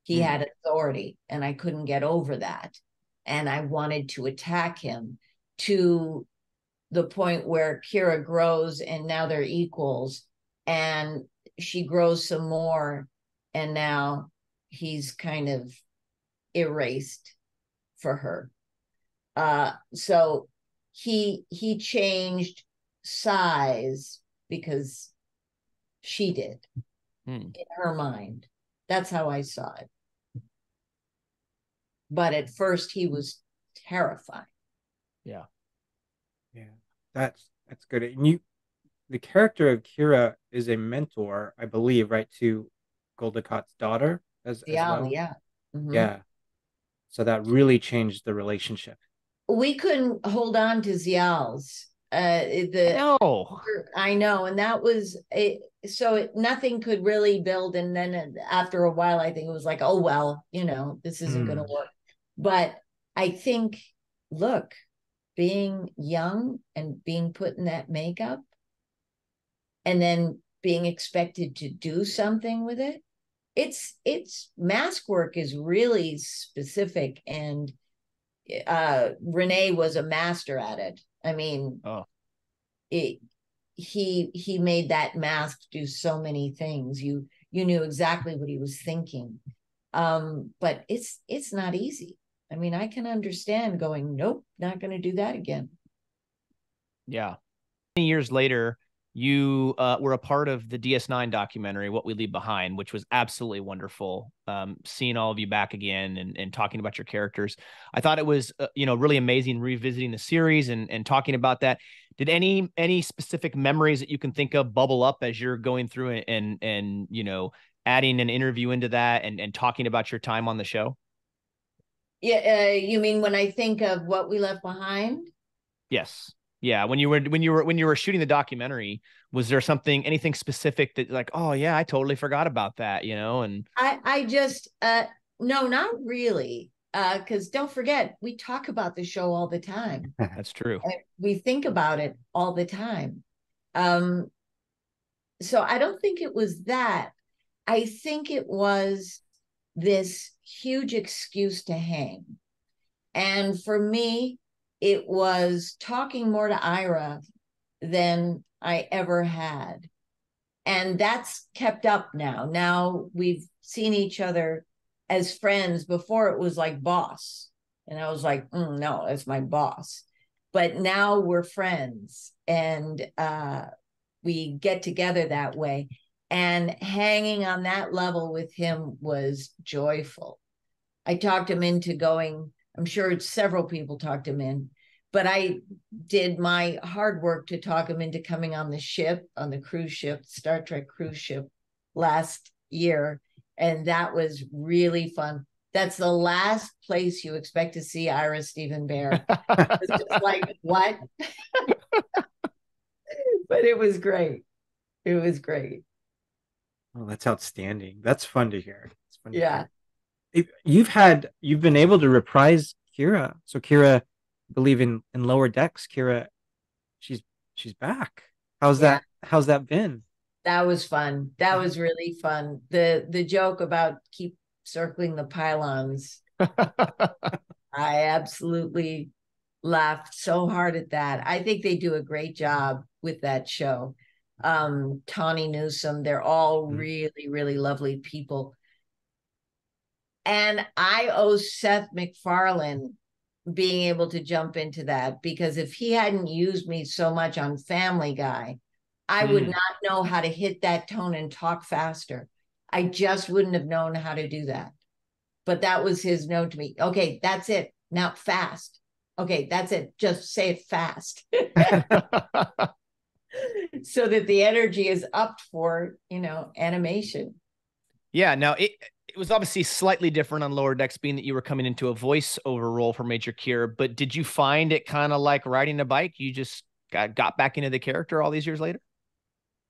He mm. had authority and I couldn't get over that. And I wanted to attack him to the point where Kira grows and now they're equals and she grows some more and now he's kind of erased for her. Uh, so he he changed size because she did hmm. in her mind. That's how I saw it. But at first, he was terrified. Yeah. Yeah. That's that's good. And you the character of Kira is a mentor, I believe, right, to Gul Dukat's daughter as, yeah, as well. Yeah. Mm-hmm. Yeah. So that really changed the relationship. We couldn't hold on to Ziyal's uh the no. I know and that was it so it, nothing could really build and then after a while i think it was like oh well you know this isn't mm. going to work. But i think look being young and being put in that makeup and then being expected to do something with it it's it's mask work is really specific and uh René was a master at it I mean, oh. it he he made that mask do so many things. You you knew exactly what he was thinking. Um, but it's it's not easy. I mean, I can understand going, nope, not going to do that again. Yeah. Many years later, you uh, were a part of the DS9 documentary, What We Leave Behind, which was absolutely wonderful. Um, seeing all of you back again and, and talking about your characters. I thought it was, uh, you know, really amazing revisiting the series and, and talking about that. Did any any specific memories that you can think of bubble up as you're going through it and and you know adding an interview into that and and talking about your time on the show? Yeah, uh, you mean when I think of what we left behind? Yes. Yeah. When you were when you were when you were shooting the documentary, was there something anything specific that like, oh yeah, I totally forgot about that, you know? And I I just uh no, not really. Uh, because don't forget, we talk about the show all the time. [laughs] that's true. we think about it all the time. Um, so I don't think it was that. I think it was this huge excuse to hang. And for me, it was talking more to Ira than I ever had. And that's kept up now. Now we've seen each other as friends. Before it was like boss. And I was like, mm, no, that's my boss. But now we're friends and uh, we get together that way. And hanging on that level with him was joyful. I talked him into going, I'm sure several people talked him in, but I did my hard work to talk him into coming on the ship, on the cruise ship, Star Trek cruise ship last year. And that was really fun. That's the last place you expect to see Ira Steven Behr. [laughs] it's just like, what? [laughs] but it was great. It was great. Oh, that's outstanding. That's fun to hear. Fun to yeah. Hear. You've had you've been able to reprise Kira. So Kira, I believe in in lower decks, Kira, she's she's back. How's yeah. that? How's that been? That was fun. That was really fun. The the joke about keep circling the pylons. [laughs] I absolutely laughed so hard at that. I think they do a great job with that show um, Tawny Newsome, They're all mm-hmm. really, really lovely people. And I owe Seth MacFarlane being able to jump into that because if he hadn't used me so much on Family Guy, I mm. would not know how to hit that tone and talk faster. I just wouldn't have known how to do that. But that was his note to me. Okay, that's it. Now fast. Okay, that's it. Just say it fast. [laughs] so that the energy is upped for you know animation yeah now it it was obviously slightly different on lower decks being that you were coming into a voiceover role for major kira but did you find it kind of like riding a bike? You just got, got back into the character all these years later?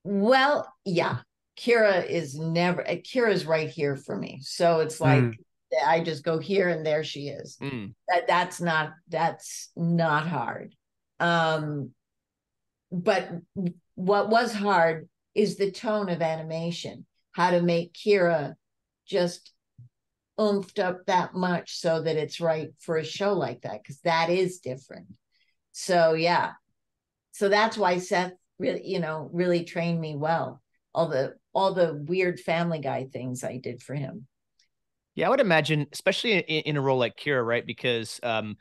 Well yeah. Kira is never kira's right here for me. So it's like mm. i just go here and there she is. Mm. that that's not that's not hard. Um but what was hard is the tone of animation, how to make Kira just oomphed up that much so that it's right for a show like that, because that is different. So yeah. So that's why Seth really, you know, really trained me well. All the all the weird family guy things I did for him. Yeah, I would imagine, especially in, in a role like Kira, right? Because um,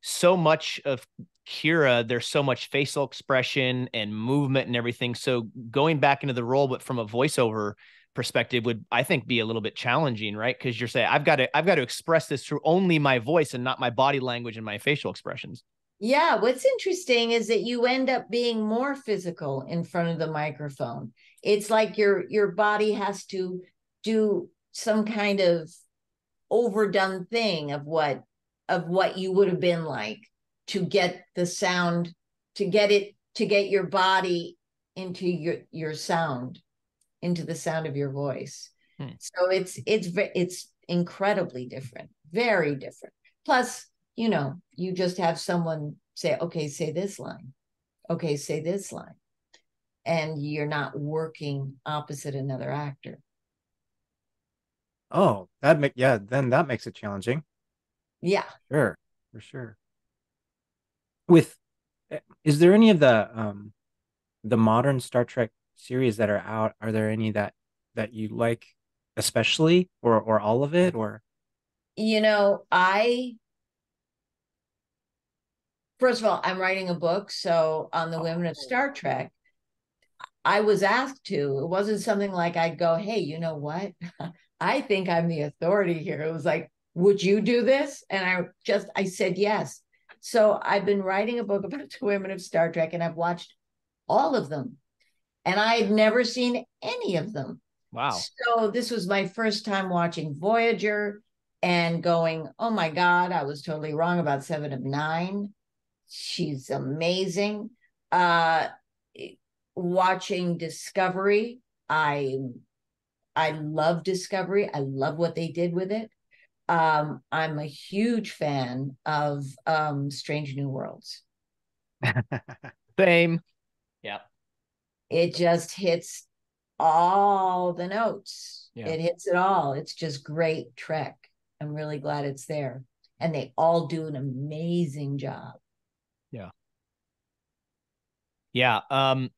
so much of Kira, there's so much facial expression and movement and everything. So going back into the role, but from a voiceover perspective, would I think be a little bit challenging, right? Because you're saying I've got to I've got to express this through only my voice and not my body language and my facial expressions. Yeah, what's interesting is that you end up being more physical in front of the microphone. It's like your your body has to do some kind of overdone thing of what of what you would have been like to get the sound to get it to get your body into your your sound into the sound of your voice. Hmm. so it's it's it's incredibly different very different. Plus you know you just have someone say okay say this line. Okay say this line. And you're not working opposite another actor. Oh that make yeah then that makes it challenging. Yeah. Sure for sure. With eh, is there any of the um the modern Star Trek series that are out? Are there any that that you like especially or or all of it or you know, I first of all, I'm writing a book, so on the oh. women of Star Trek, I was asked to. It wasn't something like I'd go, "Hey, you know what? [laughs] I think I'm the authority here." It was like, "Would you do this?" And I just I said yes. So I've been writing a book about [laughs] the women of Star Trek, and I've watched all of them, and I had never seen any of them. Wow! So this was my first time watching Voyager, and going, oh my God, I was totally wrong about Seven of Nine. She's amazing. Uh, watching Discovery, I I love Discovery. I love what they did with it. Um, I'm a huge fan of um, Strange New Worlds. [laughs] Same. Yeah. It just hits all the notes. Yeah. It hits it all. It's just great Trek. I'm really glad it's there. And they all do an amazing job. Yeah. Yeah. Um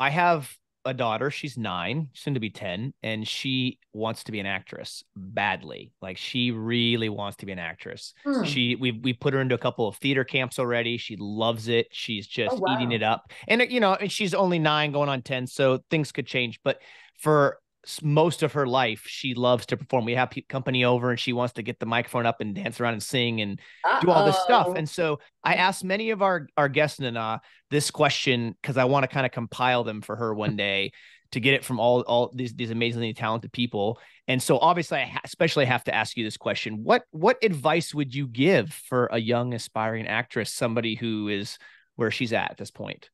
I have a daughter. She's nine, soon to be 10, and she wants to be an actress badly. Like she really wants to be an actress. Hmm. She we we put her into a couple of theater camps already. She loves it. She's just Oh, eating it up. And you know, and she's only nine going on 10, so things could change. But for most of her life, she loves to perform. We have company over and she wants to get the microphone up and dance around and sing and do all this stuff. And so I asked many of our our guests, Nana, this question because I want to kind of compile them for her one day to get it from all all these these amazingly talented people. And so obviously, I ha- especially have to ask you this question: what what advice would you give for a young aspiring actress, somebody who is where she's at at this point?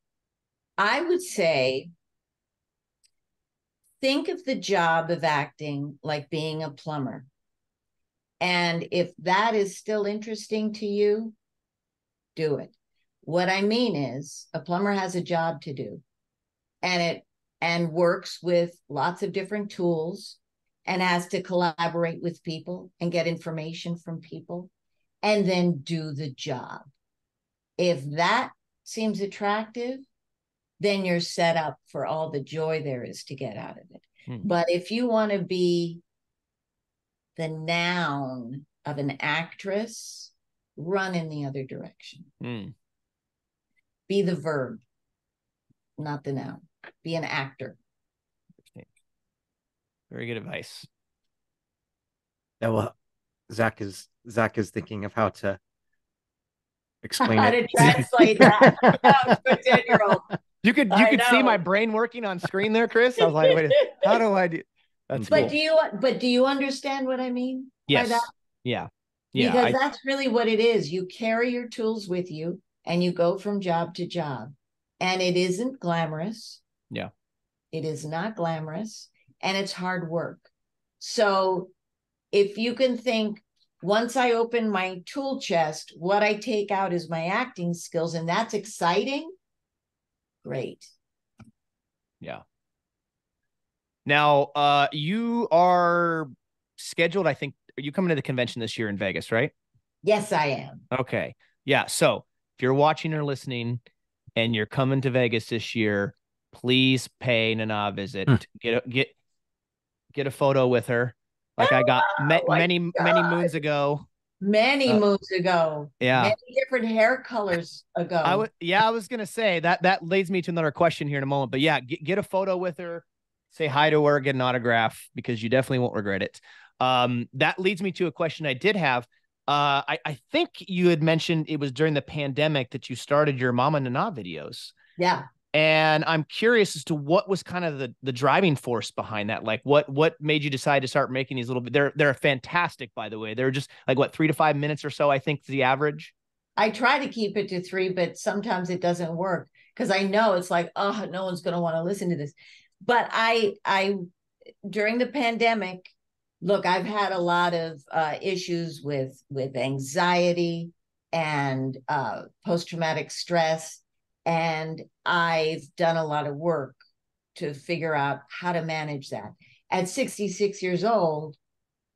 I would say think of the job of acting like being a plumber. And if that is still interesting to you, do it. What I mean is a plumber has a job to do and it and works with lots of different tools and has to collaborate with people and get information from people and then do the job. If that seems attractive, then you're set up for all the joy there is to get out of it. Hmm. But if you want to be the noun of an actress, run in the other direction. Hmm. Be the verb, not the noun. Be an actor. Very good advice. That will Zach is Zach is thinking of how to [laughs] explain How it. to translate that [laughs] out to a 10 year old. You could you I could see my brain working on screen there, Chris. I was like, wait, [laughs] how do I do? That's But cool. do you but do you understand what I mean? yes. that? Yeah. Yeah. because I- that's really what it is. You carry your tools with you and you go from job to job. And it isn't glamorous. Yeah. It is not glamorous and it's hard work. So if you can think, once I open my tool chest, what I take out is my acting skills, and that's exciting. Great. Yeah. Now, uh, you are scheduled. I think are you coming to the convention this year in Vegas, right? Yes, I am. Okay. Yeah. So if you're watching or listening, and you're coming to Vegas this year, please pay Nana a visit. Hmm. Get a, get get a photo with her, like I got ma- Oh my many many moons ago. Many Uh, moons ago, Yeah. many different hair colors ago. I would, yeah, I was gonna say that. That leads me to another question here in a moment. But yeah, get, get a photo with her, say hi to her, get an autograph because you definitely won't regret it. Um, that leads me to a question I did have. Uh, I, I think you had mentioned it was during the pandemic that you started your Mama Nana videos, yeah. And I'm curious as to what was kind of the the driving force behind that. Like, what what made you decide to start making these little? They're they're fantastic, by the way. They're just like what three to five minutes or so. I think the average. I try to keep it to three, but sometimes it doesn't work because I know it's like, oh, no one's going to want to listen to this. But I, I, during the pandemic, look, I've had a lot of uh, issues with with anxiety and uh, post traumatic stress, and I've done a lot of work to figure out how to manage that. At 66 years old,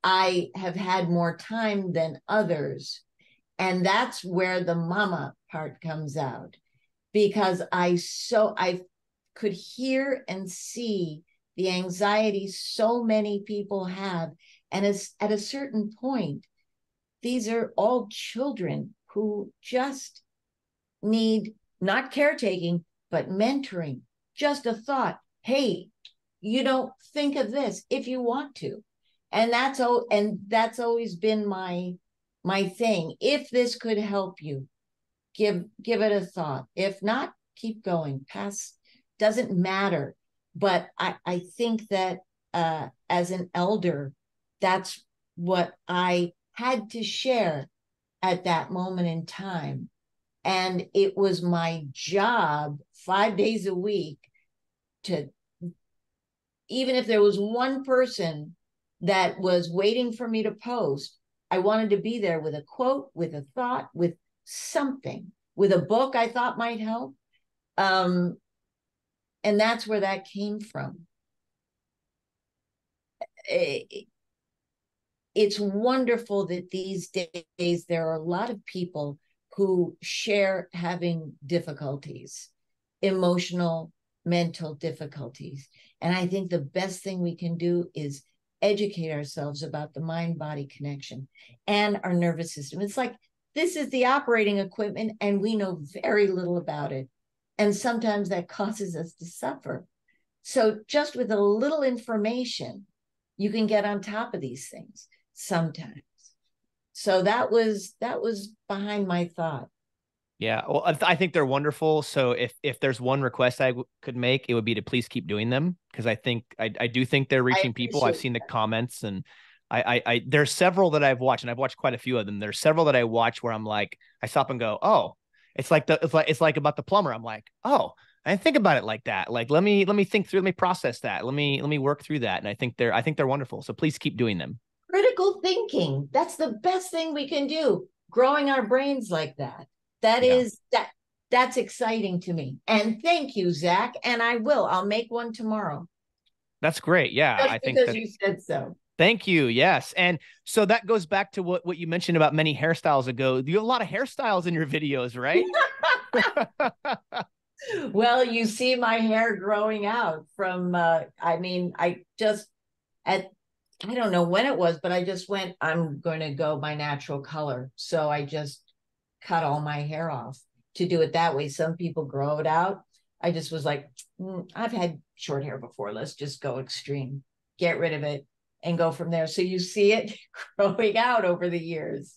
I have had more time than others and that's where the mama part comes out because i so i could hear and see the anxiety so many people have and as, at a certain point these are all children who just need not caretaking but mentoring. Just a thought hey you don't think of this if you want to. And that's oh and that's always been my my thing. If this could help you give give it a thought. If not keep going. Pass doesn't matter. But i i think that uh as an elder that's what I had to share at that moment in time. And it was my job five days a week to, even if there was one person that was waiting for me to post, I wanted to be there with a quote, with a thought, with something, with a book I thought might help. Um, and that's where that came from. It, it's wonderful that these days there are a lot of people who share having difficulties, emotional, mental difficulties. And I think the best thing we can do is educate ourselves about the mind body connection and our nervous system. It's like this is the operating equipment, and we know very little about it. And sometimes that causes us to suffer. So, just with a little information, you can get on top of these things sometimes. So that was that was behind my thought. Yeah, well, I think they're wonderful. So if if there's one request I w- could make, it would be to please keep doing them because I think I, I do think they're reaching people. I've seen that. the comments and I, I I there's several that I've watched and I've watched quite a few of them. There's several that I watch where I'm like I stop and go, oh, it's like the it's like it's like about the plumber. I'm like, oh, I think about it like that. Like let me let me think through, let me process that. Let me let me work through that. And I think they're I think they're wonderful. So please keep doing them critical thinking. That's the best thing we can do. Growing our brains like that. That yeah. is that that's exciting to me. And thank you, Zach. And I will. I'll make one tomorrow. That's great. Yeah. Just I think because that, you said so. Thank you. Yes. And so that goes back to what, what you mentioned about many hairstyles ago. You have a lot of hairstyles in your videos, right? [laughs] [laughs] well, you see my hair growing out from uh I mean, I just at I don't know when it was, but I just went, I'm going to go my natural color. So I just cut all my hair off to do it that way. Some people grow it out. I just was like, mm, I've had short hair before. Let's just go extreme, get rid of it and go from there. So you see it [laughs] growing out over the years.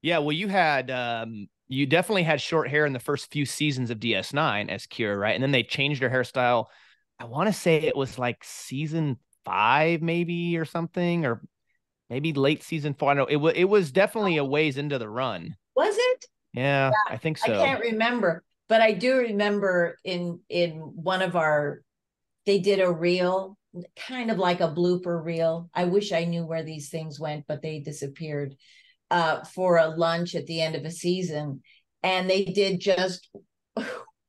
Yeah. Well, you had, um, you definitely had short hair in the first few seasons of DS9 as Kira, right? And then they changed her hairstyle. I want to say it was like season five, maybe or something, or maybe late season four. I know it was it was definitely a ways into the run. Was it? Yeah, yeah, I think so. I can't remember, but I do remember in in one of our they did a reel, kind of like a blooper reel. I wish I knew where these things went, but they disappeared. Uh, for a lunch at the end of a season, and they did just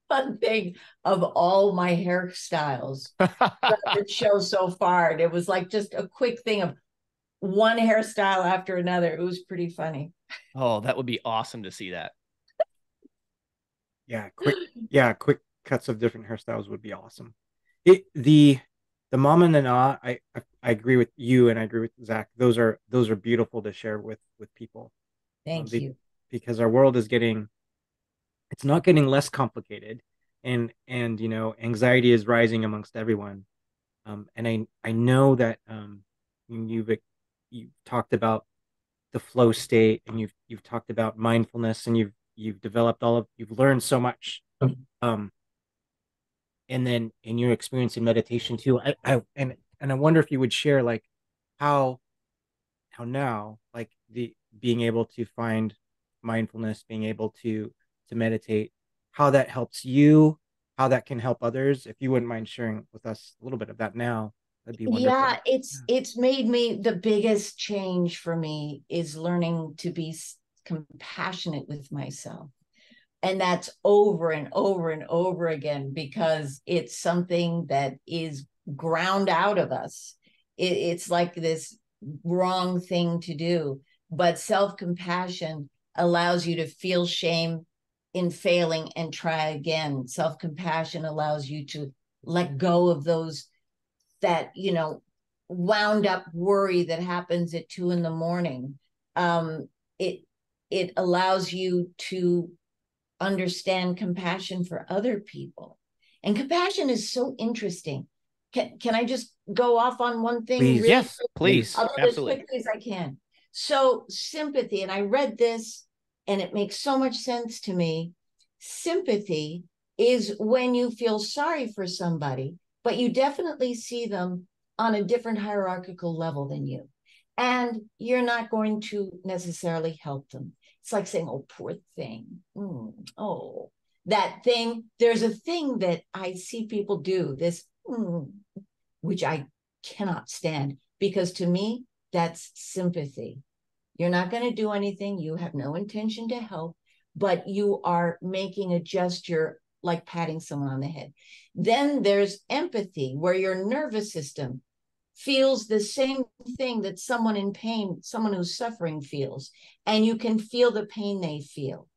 one thing of all my hairstyles [laughs] the show so far. And it was like just a quick thing of one hairstyle after another. It was pretty funny. Oh, that would be awesome to see that. yeah, quick yeah, quick cuts of different hairstyles would be awesome. It the the Mama Nana, I, I I agree with you and I agree with Zach. Those are those are beautiful to share with with people. Thank um, be, you. Because our world is getting it's not getting less complicated and and you know anxiety is rising amongst everyone. Um, and i i know that um, you've you've talked about the flow state and you've you've talked about mindfulness and you've you've developed all of you've learned so much um and then in your experience in meditation too I, I and and i wonder if you would share like how how now like the being able to find mindfulness being able to to meditate, how that helps you, how that can help others. If you wouldn't mind sharing with us a little bit of that now, that'd be wonderful. Yeah, it's yeah. it's made me the biggest change for me is learning to be compassionate with myself. And that's over and over and over again because it's something that is ground out of us. It, it's like this wrong thing to do. But self compassion allows you to feel shame in failing and try again. Self compassion allows you to let go of those that, you know, wound up worry that happens at two in the morning. Um, it it allows you to understand compassion for other people. And compassion is so interesting. Can, can I just go off on one thing? Please. Really yes, please. I'll do Absolutely. as quickly as I can. So sympathy, and I read this and it makes so much sense to me. Sympathy is when you feel sorry for somebody, but you definitely see them on a different hierarchical level than you. and you're not going to necessarily help them. It's like saying, oh, poor thing. Mm, oh, that thing. There's a thing that I see people do, this, mm, which I cannot stand because to me, that's sympathy. You're not going to do anything. You have no intention to help, but you are making a gesture like patting someone on the head. Then there's empathy, where your nervous system feels the same thing that someone in pain, someone who's suffering feels, and you can feel the pain they feel.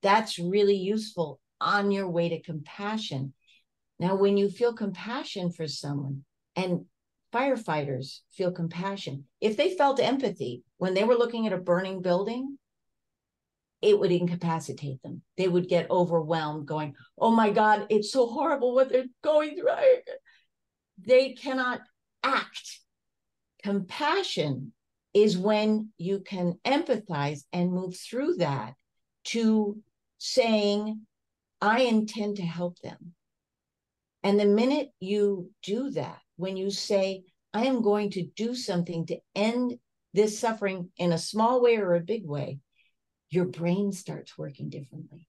That's really useful on your way to compassion. Now, when you feel compassion for someone, and firefighters feel compassion, if they felt empathy when they were looking at a burning building, it would incapacitate them. They would get overwhelmed, going, Oh my God, it's so horrible what they're going through. They cannot act. Compassion is when you can empathize and move through that to saying, I intend to help them. And the minute you do that, when you say, I am going to do something to end this suffering in a small way or a big way, your brain starts working differently.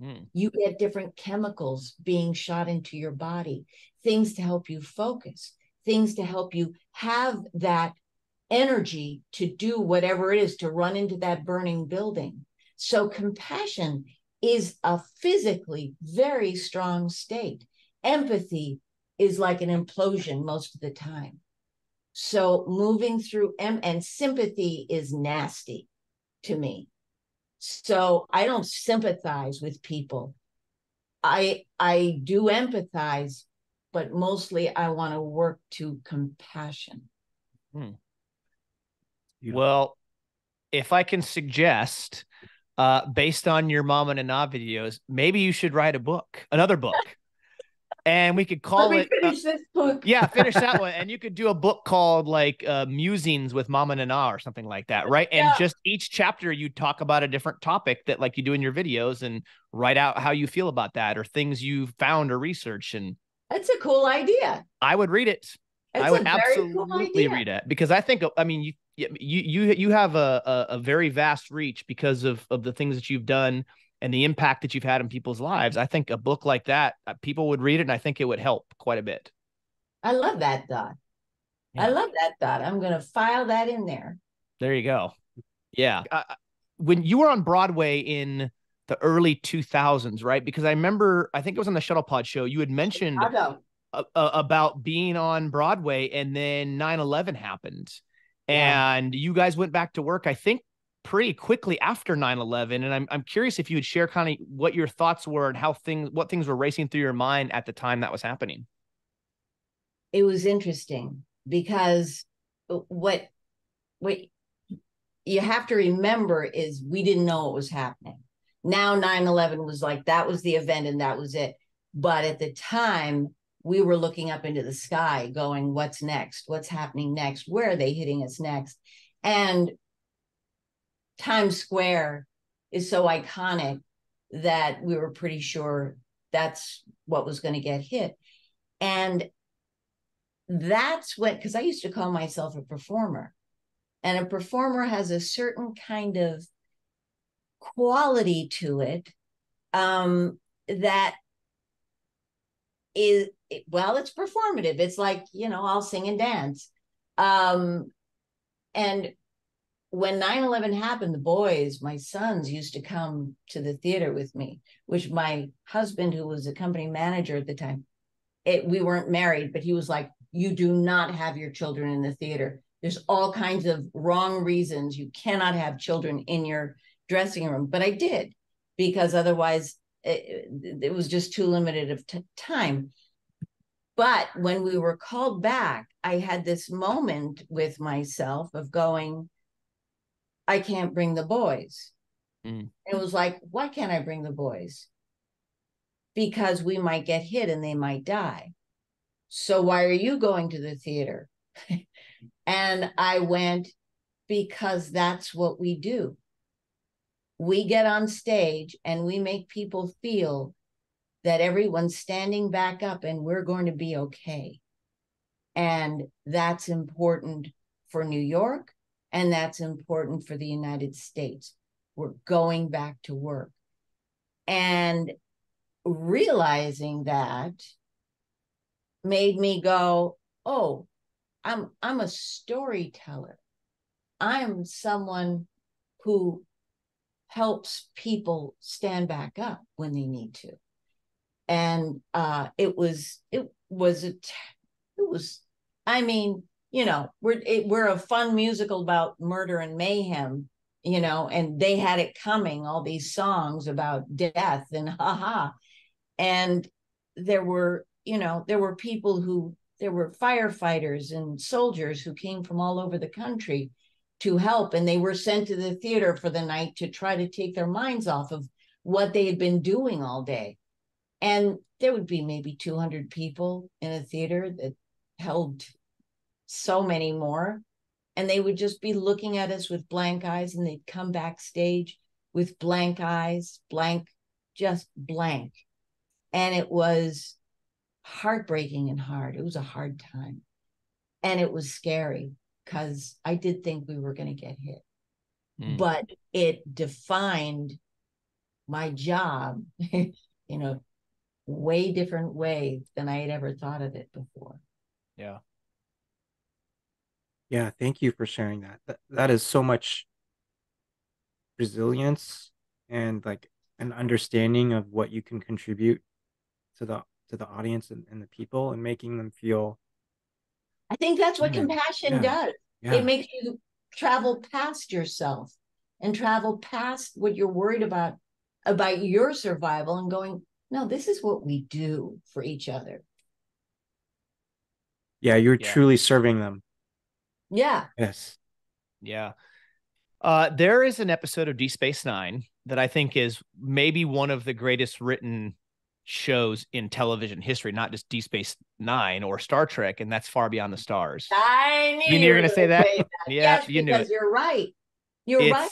Mm. You get different chemicals being shot into your body, things to help you focus, things to help you have that energy to do whatever it is to run into that burning building. So, compassion is a physically very strong state. Empathy is like an implosion most of the time. So, moving through em- and sympathy is nasty to me. So I don't sympathize with people. I I do empathize, but mostly I want to work to compassion. Hmm. Well, if I can suggest, uh, based on your mom Mama Nana videos, maybe you should write a book, another book and we could call it. Uh, finish uh, this book. yeah, finish that one, [laughs] and you could do a book called like uh, Musings with Mama Nana or something like that, right? And yeah. just each chapter you talk about a different topic that like you do in your videos, and write out how you feel about that or things you found or research. And that's a cool idea. I would read it. I would absolutely cool read it because I think I mean you you you you have a, a, a very vast reach because of of the things that you've done and the impact that you've had in people's lives. I think a book like that, uh, people would read it and I think it would help quite a bit. I love that thought. Yeah. I love that thought. I'm going to file that in there. There you go. Yeah. Uh, uh, when you were on Broadway in the early 2000s, right? Because I remember, I think it was on the Shuttle Pod show, you had mentioned a, a, about being on Broadway and then 9 11 happened. Yeah. And you guys went back to work, I think pretty quickly after 9-11 and I'm, I'm curious if you would share kind of what your thoughts were and how things what things were racing through your mind at the time that was happening. It was interesting because uh, what what you have to remember is we didn't know what was happening. Now 9-11 was like that was the event and that was it. But at the time we were looking up into the sky going what's next? What's happening next? Where are they hitting us next? And Times Square is so iconic that we were pretty sure that's what was going to get hit. And that's what, because I used to call myself a performer, and a performer has a certain kind of quality to it um, that is, well, it's performative. It's like, you know, I'll sing and dance. Um, and when 9-11 happened the boys my sons used to come to the theater with me which my husband who was a company manager at the time it, we weren't married but he was like you do not have your children in the theater. There's all kinds of wrong reasons you cannot have children in your dressing room. But i did because otherwise it, it was just too limited of t- time. But when we were called back i had this moment with myself of going I can't bring the boys. Mm. It was like, why can't I bring the boys? Because we might get hit and they might die. So why are you going to the theater? [laughs] and I went because that's what we do. We get on stage and we make people feel that everyone's standing back up and we're going to be okay. And that's important for New York And that's important for the United States. We're going back to work. And realizing that made me go, oh, I'm I'm a storyteller. I'm someone who helps people stand back up when they need to. And uh it was it was a it was I mean, you know, we're it, we're a fun musical about murder and mayhem, you know, and they had it coming, all these songs about death and haha. And there were, you know, there were people who there were firefighters and soldiers who came from all over the country to help and they were sent to the theater for the night to try to take their minds off of what they had been doing all day and there would be maybe 200 people in a theater that held so many more and they would just be looking at us with blank eyes and they'd come backstage with blank eyes blank just blank and it was heartbreaking and hard. It was a hard time. And it was scary because I did think we were going to get hit. Mm. But it defined my job [laughs] in a way different way than I had ever thought of it before. Yeah. Yeah, thank you for sharing that. That, that is so much resilience and like an understanding of what you can contribute to the to the audience and, and the people and making them feel i think that's what yeah, compassion yeah, does yeah. it makes you travel past yourself and travel past what you're worried about about your survival and going no this is what we do for each other yeah you're truly serving them yeah yes yeah uh, there is an episode of D Space Nine that I think is maybe one of the greatest written shows in television history, not just Deep Space Nine or Star Trek, and that's far beyond the stars. I knew you, were going to say that. that. [laughs] Yeah, yes, you knew it. You're right. You're it's, right.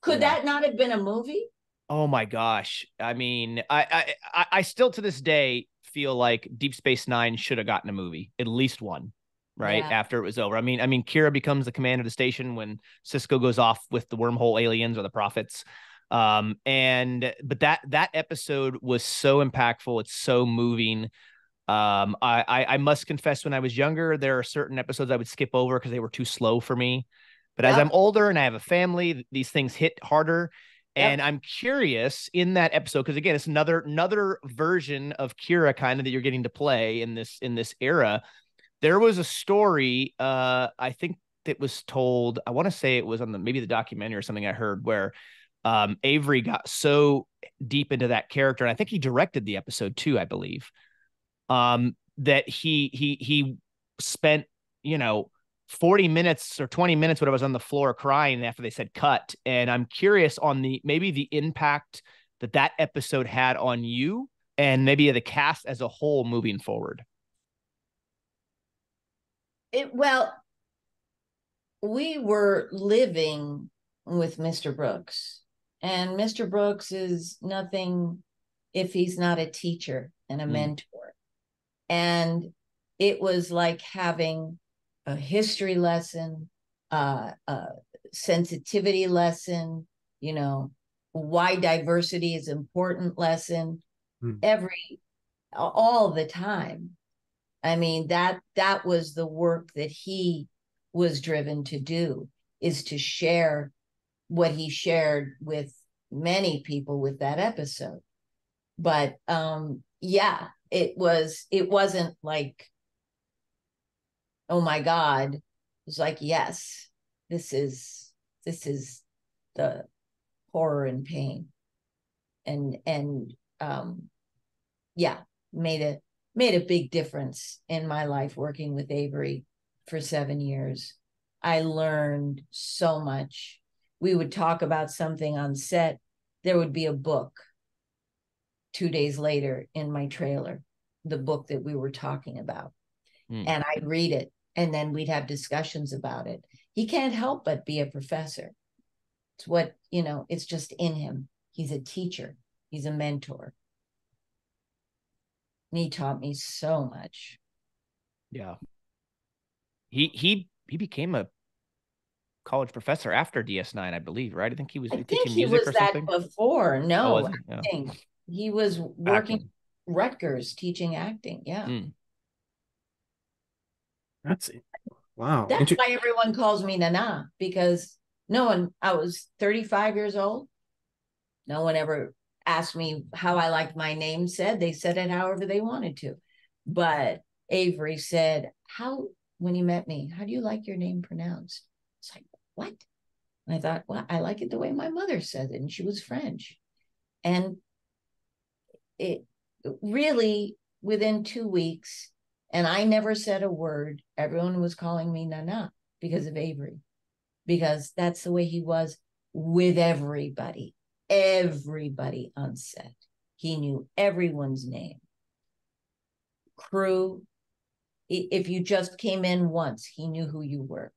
Could yeah. that not have been a movie? Oh my gosh! I mean, I, I I still to this day feel like Deep Space Nine should have gotten a movie, at least one, right yeah. after it was over. I mean, I mean, Kira becomes the commander of the station when Sisko goes off with the wormhole aliens or the prophets. Um and but that that episode was so impactful. It's so moving. Um I, I i must confess when i was younger there are certain episodes i would skip over because they were too slow for me. But as i'm older and i have a family these things hit harder. And i'm curious in that episode because again it's another another version of kira kind of that you're getting to play in this in this era there was a story uh i think that was told i want to say it was on the maybe the documentary or something i heard where um, Avery got so deep into that character, and I think he directed the episode too, I believe. Um, that he he he spent you know 40 minutes or 20 minutes when I was on the floor crying after they said cut. And I'm curious on the maybe the impact that that episode had on you and maybe the cast as a whole moving forward. It well, we were living with Mr. Brooks and Mr. Brooks is nothing if he's not a teacher and a mm. mentor. And it was like having a history lesson, uh, a sensitivity lesson, you know, why diversity is important lesson mm. every all the time. I mean that that was the work that he was driven to do is to share what he shared with many people with that episode. But um yeah, it was it wasn't like oh my god. It was like yes, this is this is the horror and pain. And and um yeah, made a made a big difference in my life working with Avery for 7 years. I learned so much we would talk about something on set, there would be a book two days later in my trailer, the book that we were talking about. Mm. And I'd read it and then we'd have discussions about it. He can't help but be a professor. It's what, you know, it's just in him. He's a teacher, he's a mentor. And he taught me so much. Yeah. He he he became a college professor after DS9, I believe, right? I think he was I teaching think he music was or that something. before. Oh, No, was he? Yeah. acting. He was working Acting. Rutgers teaching acting. Yeah. Mm. That's wow. That's Inter- why everyone calls me Nana because no one, I was 35 years old. No one ever asked me how I liked my name said. They said it however they wanted to. But Avery said, How, when he met me, how do you like your name pronounced? It's like, What? And I thought, Well, I like it the way my mother said it, and she was French. And it really, within two weeks, and I never said a word, everyone was calling me Nana because of Avery, because that's the way he was with everybody, everybody on set. He knew everyone's name. Crew, if you just came in once, he knew who you were.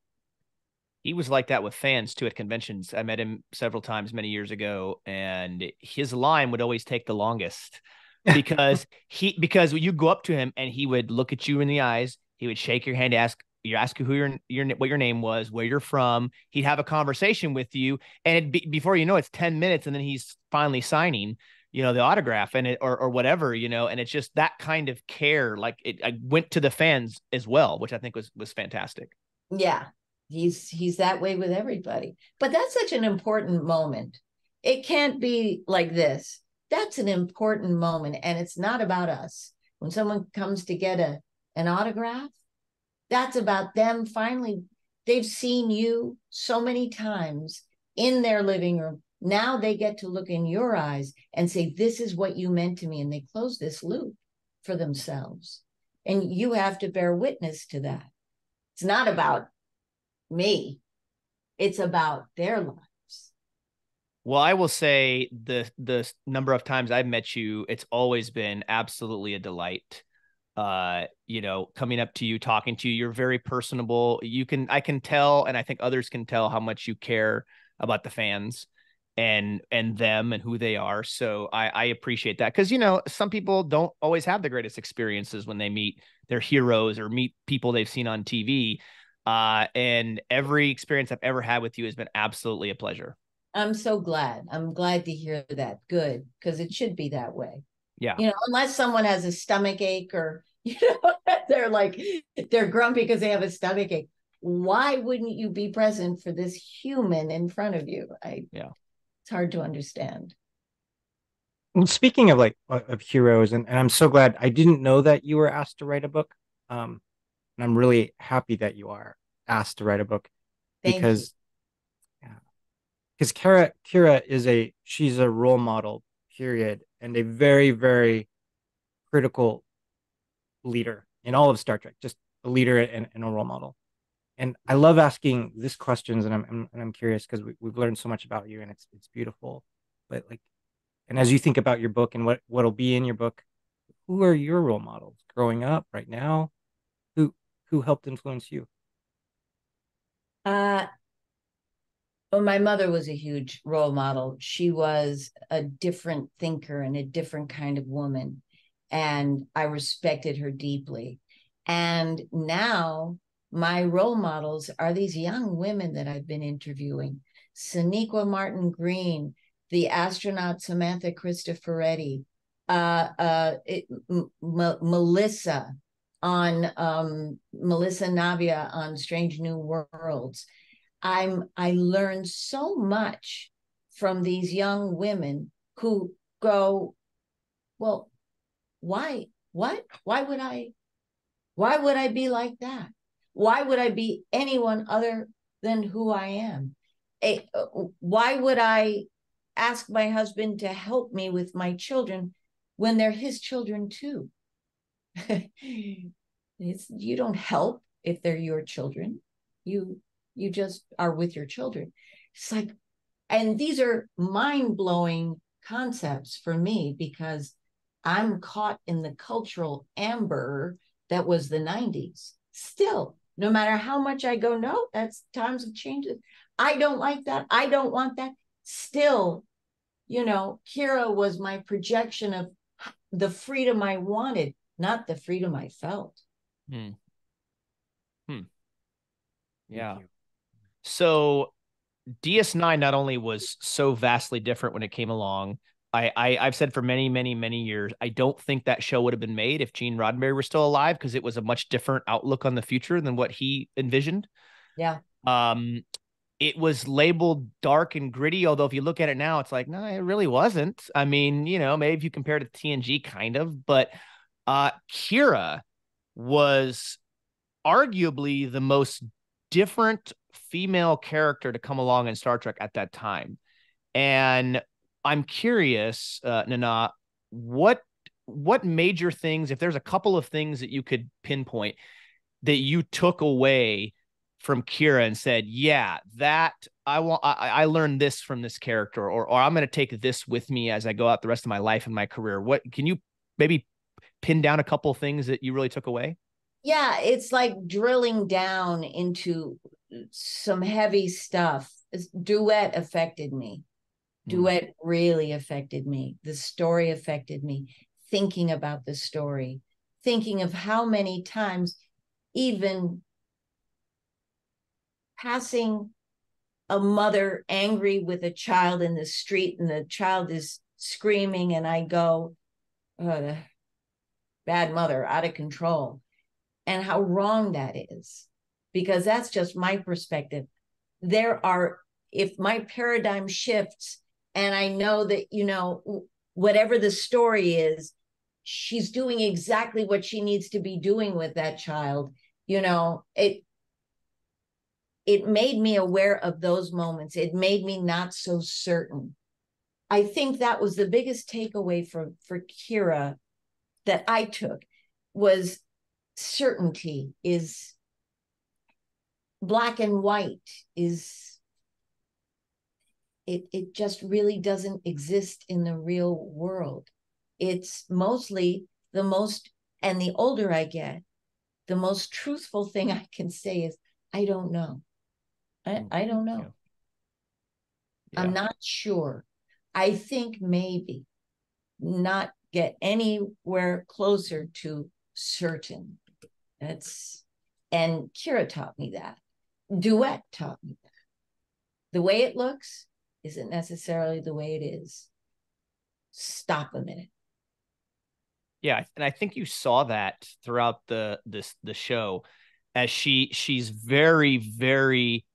He was like that with fans too at conventions. I met him several times many years ago, and his line would always take the longest [laughs] because he because you go up to him and he would look at you in the eyes. He would shake your hand, ask you ask who your your what your name was, where you're from. He'd have a conversation with you, and be, before you know, it's ten minutes, and then he's finally signing, you know, the autograph and it or or whatever, you know. And it's just that kind of care. Like it, I went to the fans as well, which I think was was fantastic. Yeah, he's he's that way with everybody. But that's such an important moment. It can't be like this. That's an important moment, and it's not about us. When someone comes to get a an autograph, that's about them finally. They've seen you so many times in their living room. Now they get to look in your eyes and say, This is what you meant to me. And they close this loop for themselves. And you have to bear witness to that. It's not about me, it's about their lives. Well, I will say the the number of times I've met you, it's always been absolutely a delight. Uh, you know, coming up to you, talking to you, you're very personable. You can I can tell, and I think others can tell how much you care about the fans and and them and who they are. So I, I appreciate that because you know some people don't always have the greatest experiences when they meet their heroes or meet people they've seen on TV. Uh, and every experience I've ever had with you has been absolutely a pleasure. I'm so glad. I'm glad to hear that. Good, because it should be that way. Yeah. You know, unless someone has a stomach ache or, [laughs] you know, [laughs] they're like, they're grumpy because they have a stomach ache. Why wouldn't you be present for this human in front of you? I, Yeah. It's hard to understand. And speaking of like of heroes, and, and I'm so glad I didn't know that you were asked to write a book. Um, and I'm really happy that you are asked to write a book Thank you. because yeah, because Kara Kira is a she's a role model, period, and a very very critical leader in all of Star Trek, just a leader and, and a role model. And I love asking these questions, and I'm, I'm and I'm curious because we, we've learned so much about you, and it's it's beautiful. But like, and as you think about your book and what what'll be in your book, who are your role models growing up right now? Who who helped influence you? Uh, well, my mother was a huge role model. She was a different thinker and a different kind of woman. And I respected her deeply. And now my role models are these young women that I've been interviewing Sonequa Martin Green, the astronaut Samantha Cristoforetti, uh, uh, M- M- Melissa on um, Melissa Navia on Strange New Worlds. I'm I learned so much from these young women who go, well, why, what, why would I, why would I be like that? Why would I be anyone other than who I am? Why would I ask my husband to help me with my children when they're his children too? [laughs] you don't help if they're your children. You you just are with your children. It's like, and these are mind blowing concepts for me because I'm caught in the cultural amber that was the 90s. Still, no matter how much I go, no, that's times have changed. I don't like that. I don't want that. Still, you know, Kira was my projection of the freedom I wanted, not the freedom I felt. Hmm. Hmm. Yeah. So DS9 not only was so vastly different when it came along, I, I have said for many many many years I don't think that show would have been made if Gene Roddenberry were still alive because it was a much different outlook on the future than what he envisioned. Yeah. Um, it was labeled dark and gritty. Although if you look at it now, it's like no, it really wasn't. I mean, you know, maybe if you compare it to TNG, kind of, but uh, Kira was arguably the most different female character to come along in Star Trek at that time. And I'm curious, uh, Nana, what what major things, if there's a couple of things that you could pinpoint that you took away from Kira and said, "Yeah, that I want. I, I learned this from this character, or or I'm going to take this with me as I go out the rest of my life and my career." What can you maybe pin down a couple of things that you really took away? Yeah, it's like drilling down into some heavy stuff. Duet affected me. Mm. Duet really affected me. The story affected me. Thinking about the story, thinking of how many times, even passing a mother angry with a child in the street and the child is screaming, and I go, oh, bad mother, out of control and how wrong that is because that's just my perspective. There are if my paradigm shifts and i know that you know whatever the story is she's doing exactly what she needs to be doing with that child you know it it made me aware of those moments. It made me not so certain. I think that was the biggest takeaway for for kira that i took was certainty is black and white is it it just really doesn't exist in the real world it's mostly the most and the older i get the most truthful thing i can say is i don't know i, mm, I don't know yeah. Yeah. i'm not sure i think maybe not get anywhere closer to certain that's and Kira taught me that. Duet taught me that. The way it looks isn't necessarily the way it is. Stop a minute. Yeah, and I think you saw that throughout the this the show as she she's very very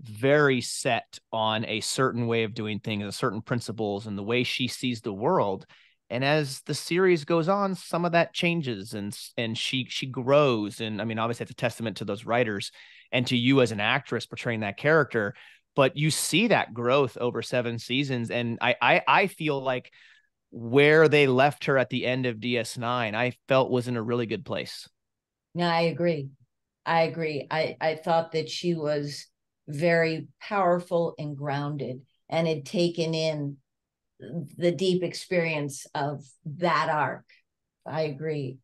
very set on a certain way of doing things, and certain principles and the way she sees the world and as the series goes on some of that changes and and she she grows and i mean obviously it's a testament to those writers and to you as an actress portraying that character but you see that growth over seven seasons and i i, I feel like where they left her at the end of ds9 i felt was in a really good place. Yeah i agree. I agree. I i thought that she was very powerful and grounded and had taken in the deep experience of that arc. I agree.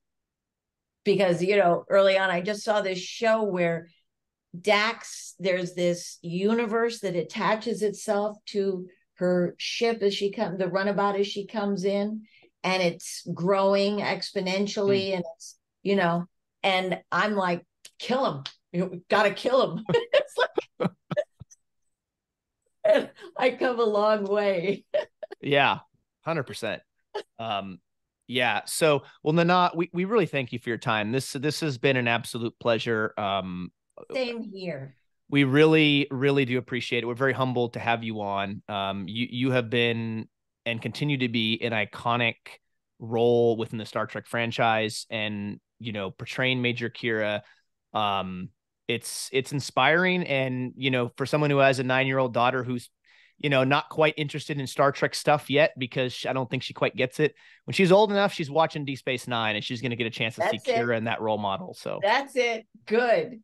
Because, you know, early on, I just saw this show where Dax, there's this universe that attaches itself to her ship as she comes, the runabout as she comes in, and it's growing exponentially. Mm. And it's, you know, and I'm like, kill him. You know, gotta kill him. [laughs] it's like, [laughs] I come a long way. [laughs] Yeah, hundred percent. Um, yeah. So, well, Nana, we, we really thank you for your time. This this has been an absolute pleasure. Um, Same here. We really, really do appreciate it. We're very humbled to have you on. Um, you you have been and continue to be an iconic role within the Star Trek franchise, and you know, portraying Major Kira. Um, it's it's inspiring, and you know, for someone who has a nine year old daughter who's you know, not quite interested in Star Trek stuff yet because I don't think she quite gets it. When she's old enough, she's watching D Space Nine and she's going to get a chance to That's see Kira in that role model. So that's it. Good.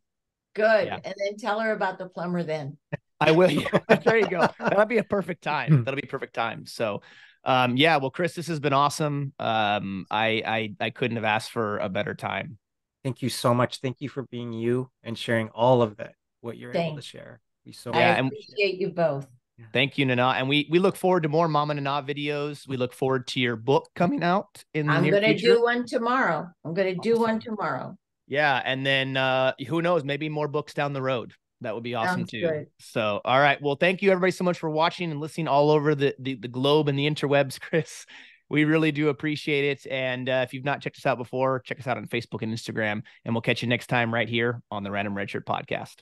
Good. Yeah. And then tell her about the plumber then. [laughs] I will. [laughs] there you go. That'll be a perfect time. Hmm. That'll be perfect time. So, um, yeah, well, Chris, this has been awesome. Um, I, I, I couldn't have asked for a better time. Thank you so much. Thank you for being you and sharing all of that, what you're Thanks. able to share. We so I appreciate you both. Thank you, Nana. And we we look forward to more Mama Nana videos. We look forward to your book coming out in the I'm near gonna future. do one tomorrow. I'm gonna do one tomorrow. Yeah, and then uh who knows, maybe more books down the road. That would be awesome Sounds too. good. So, all right. Well, thank you everybody so much for watching and listening all over the the, the globe and the interwebs, [laughs] Chris. We really do appreciate it. And uh, if you've not checked us out before, check us out on Facebook and Instagram. And we'll catch you next time right here on the Random Redshirt Podcast.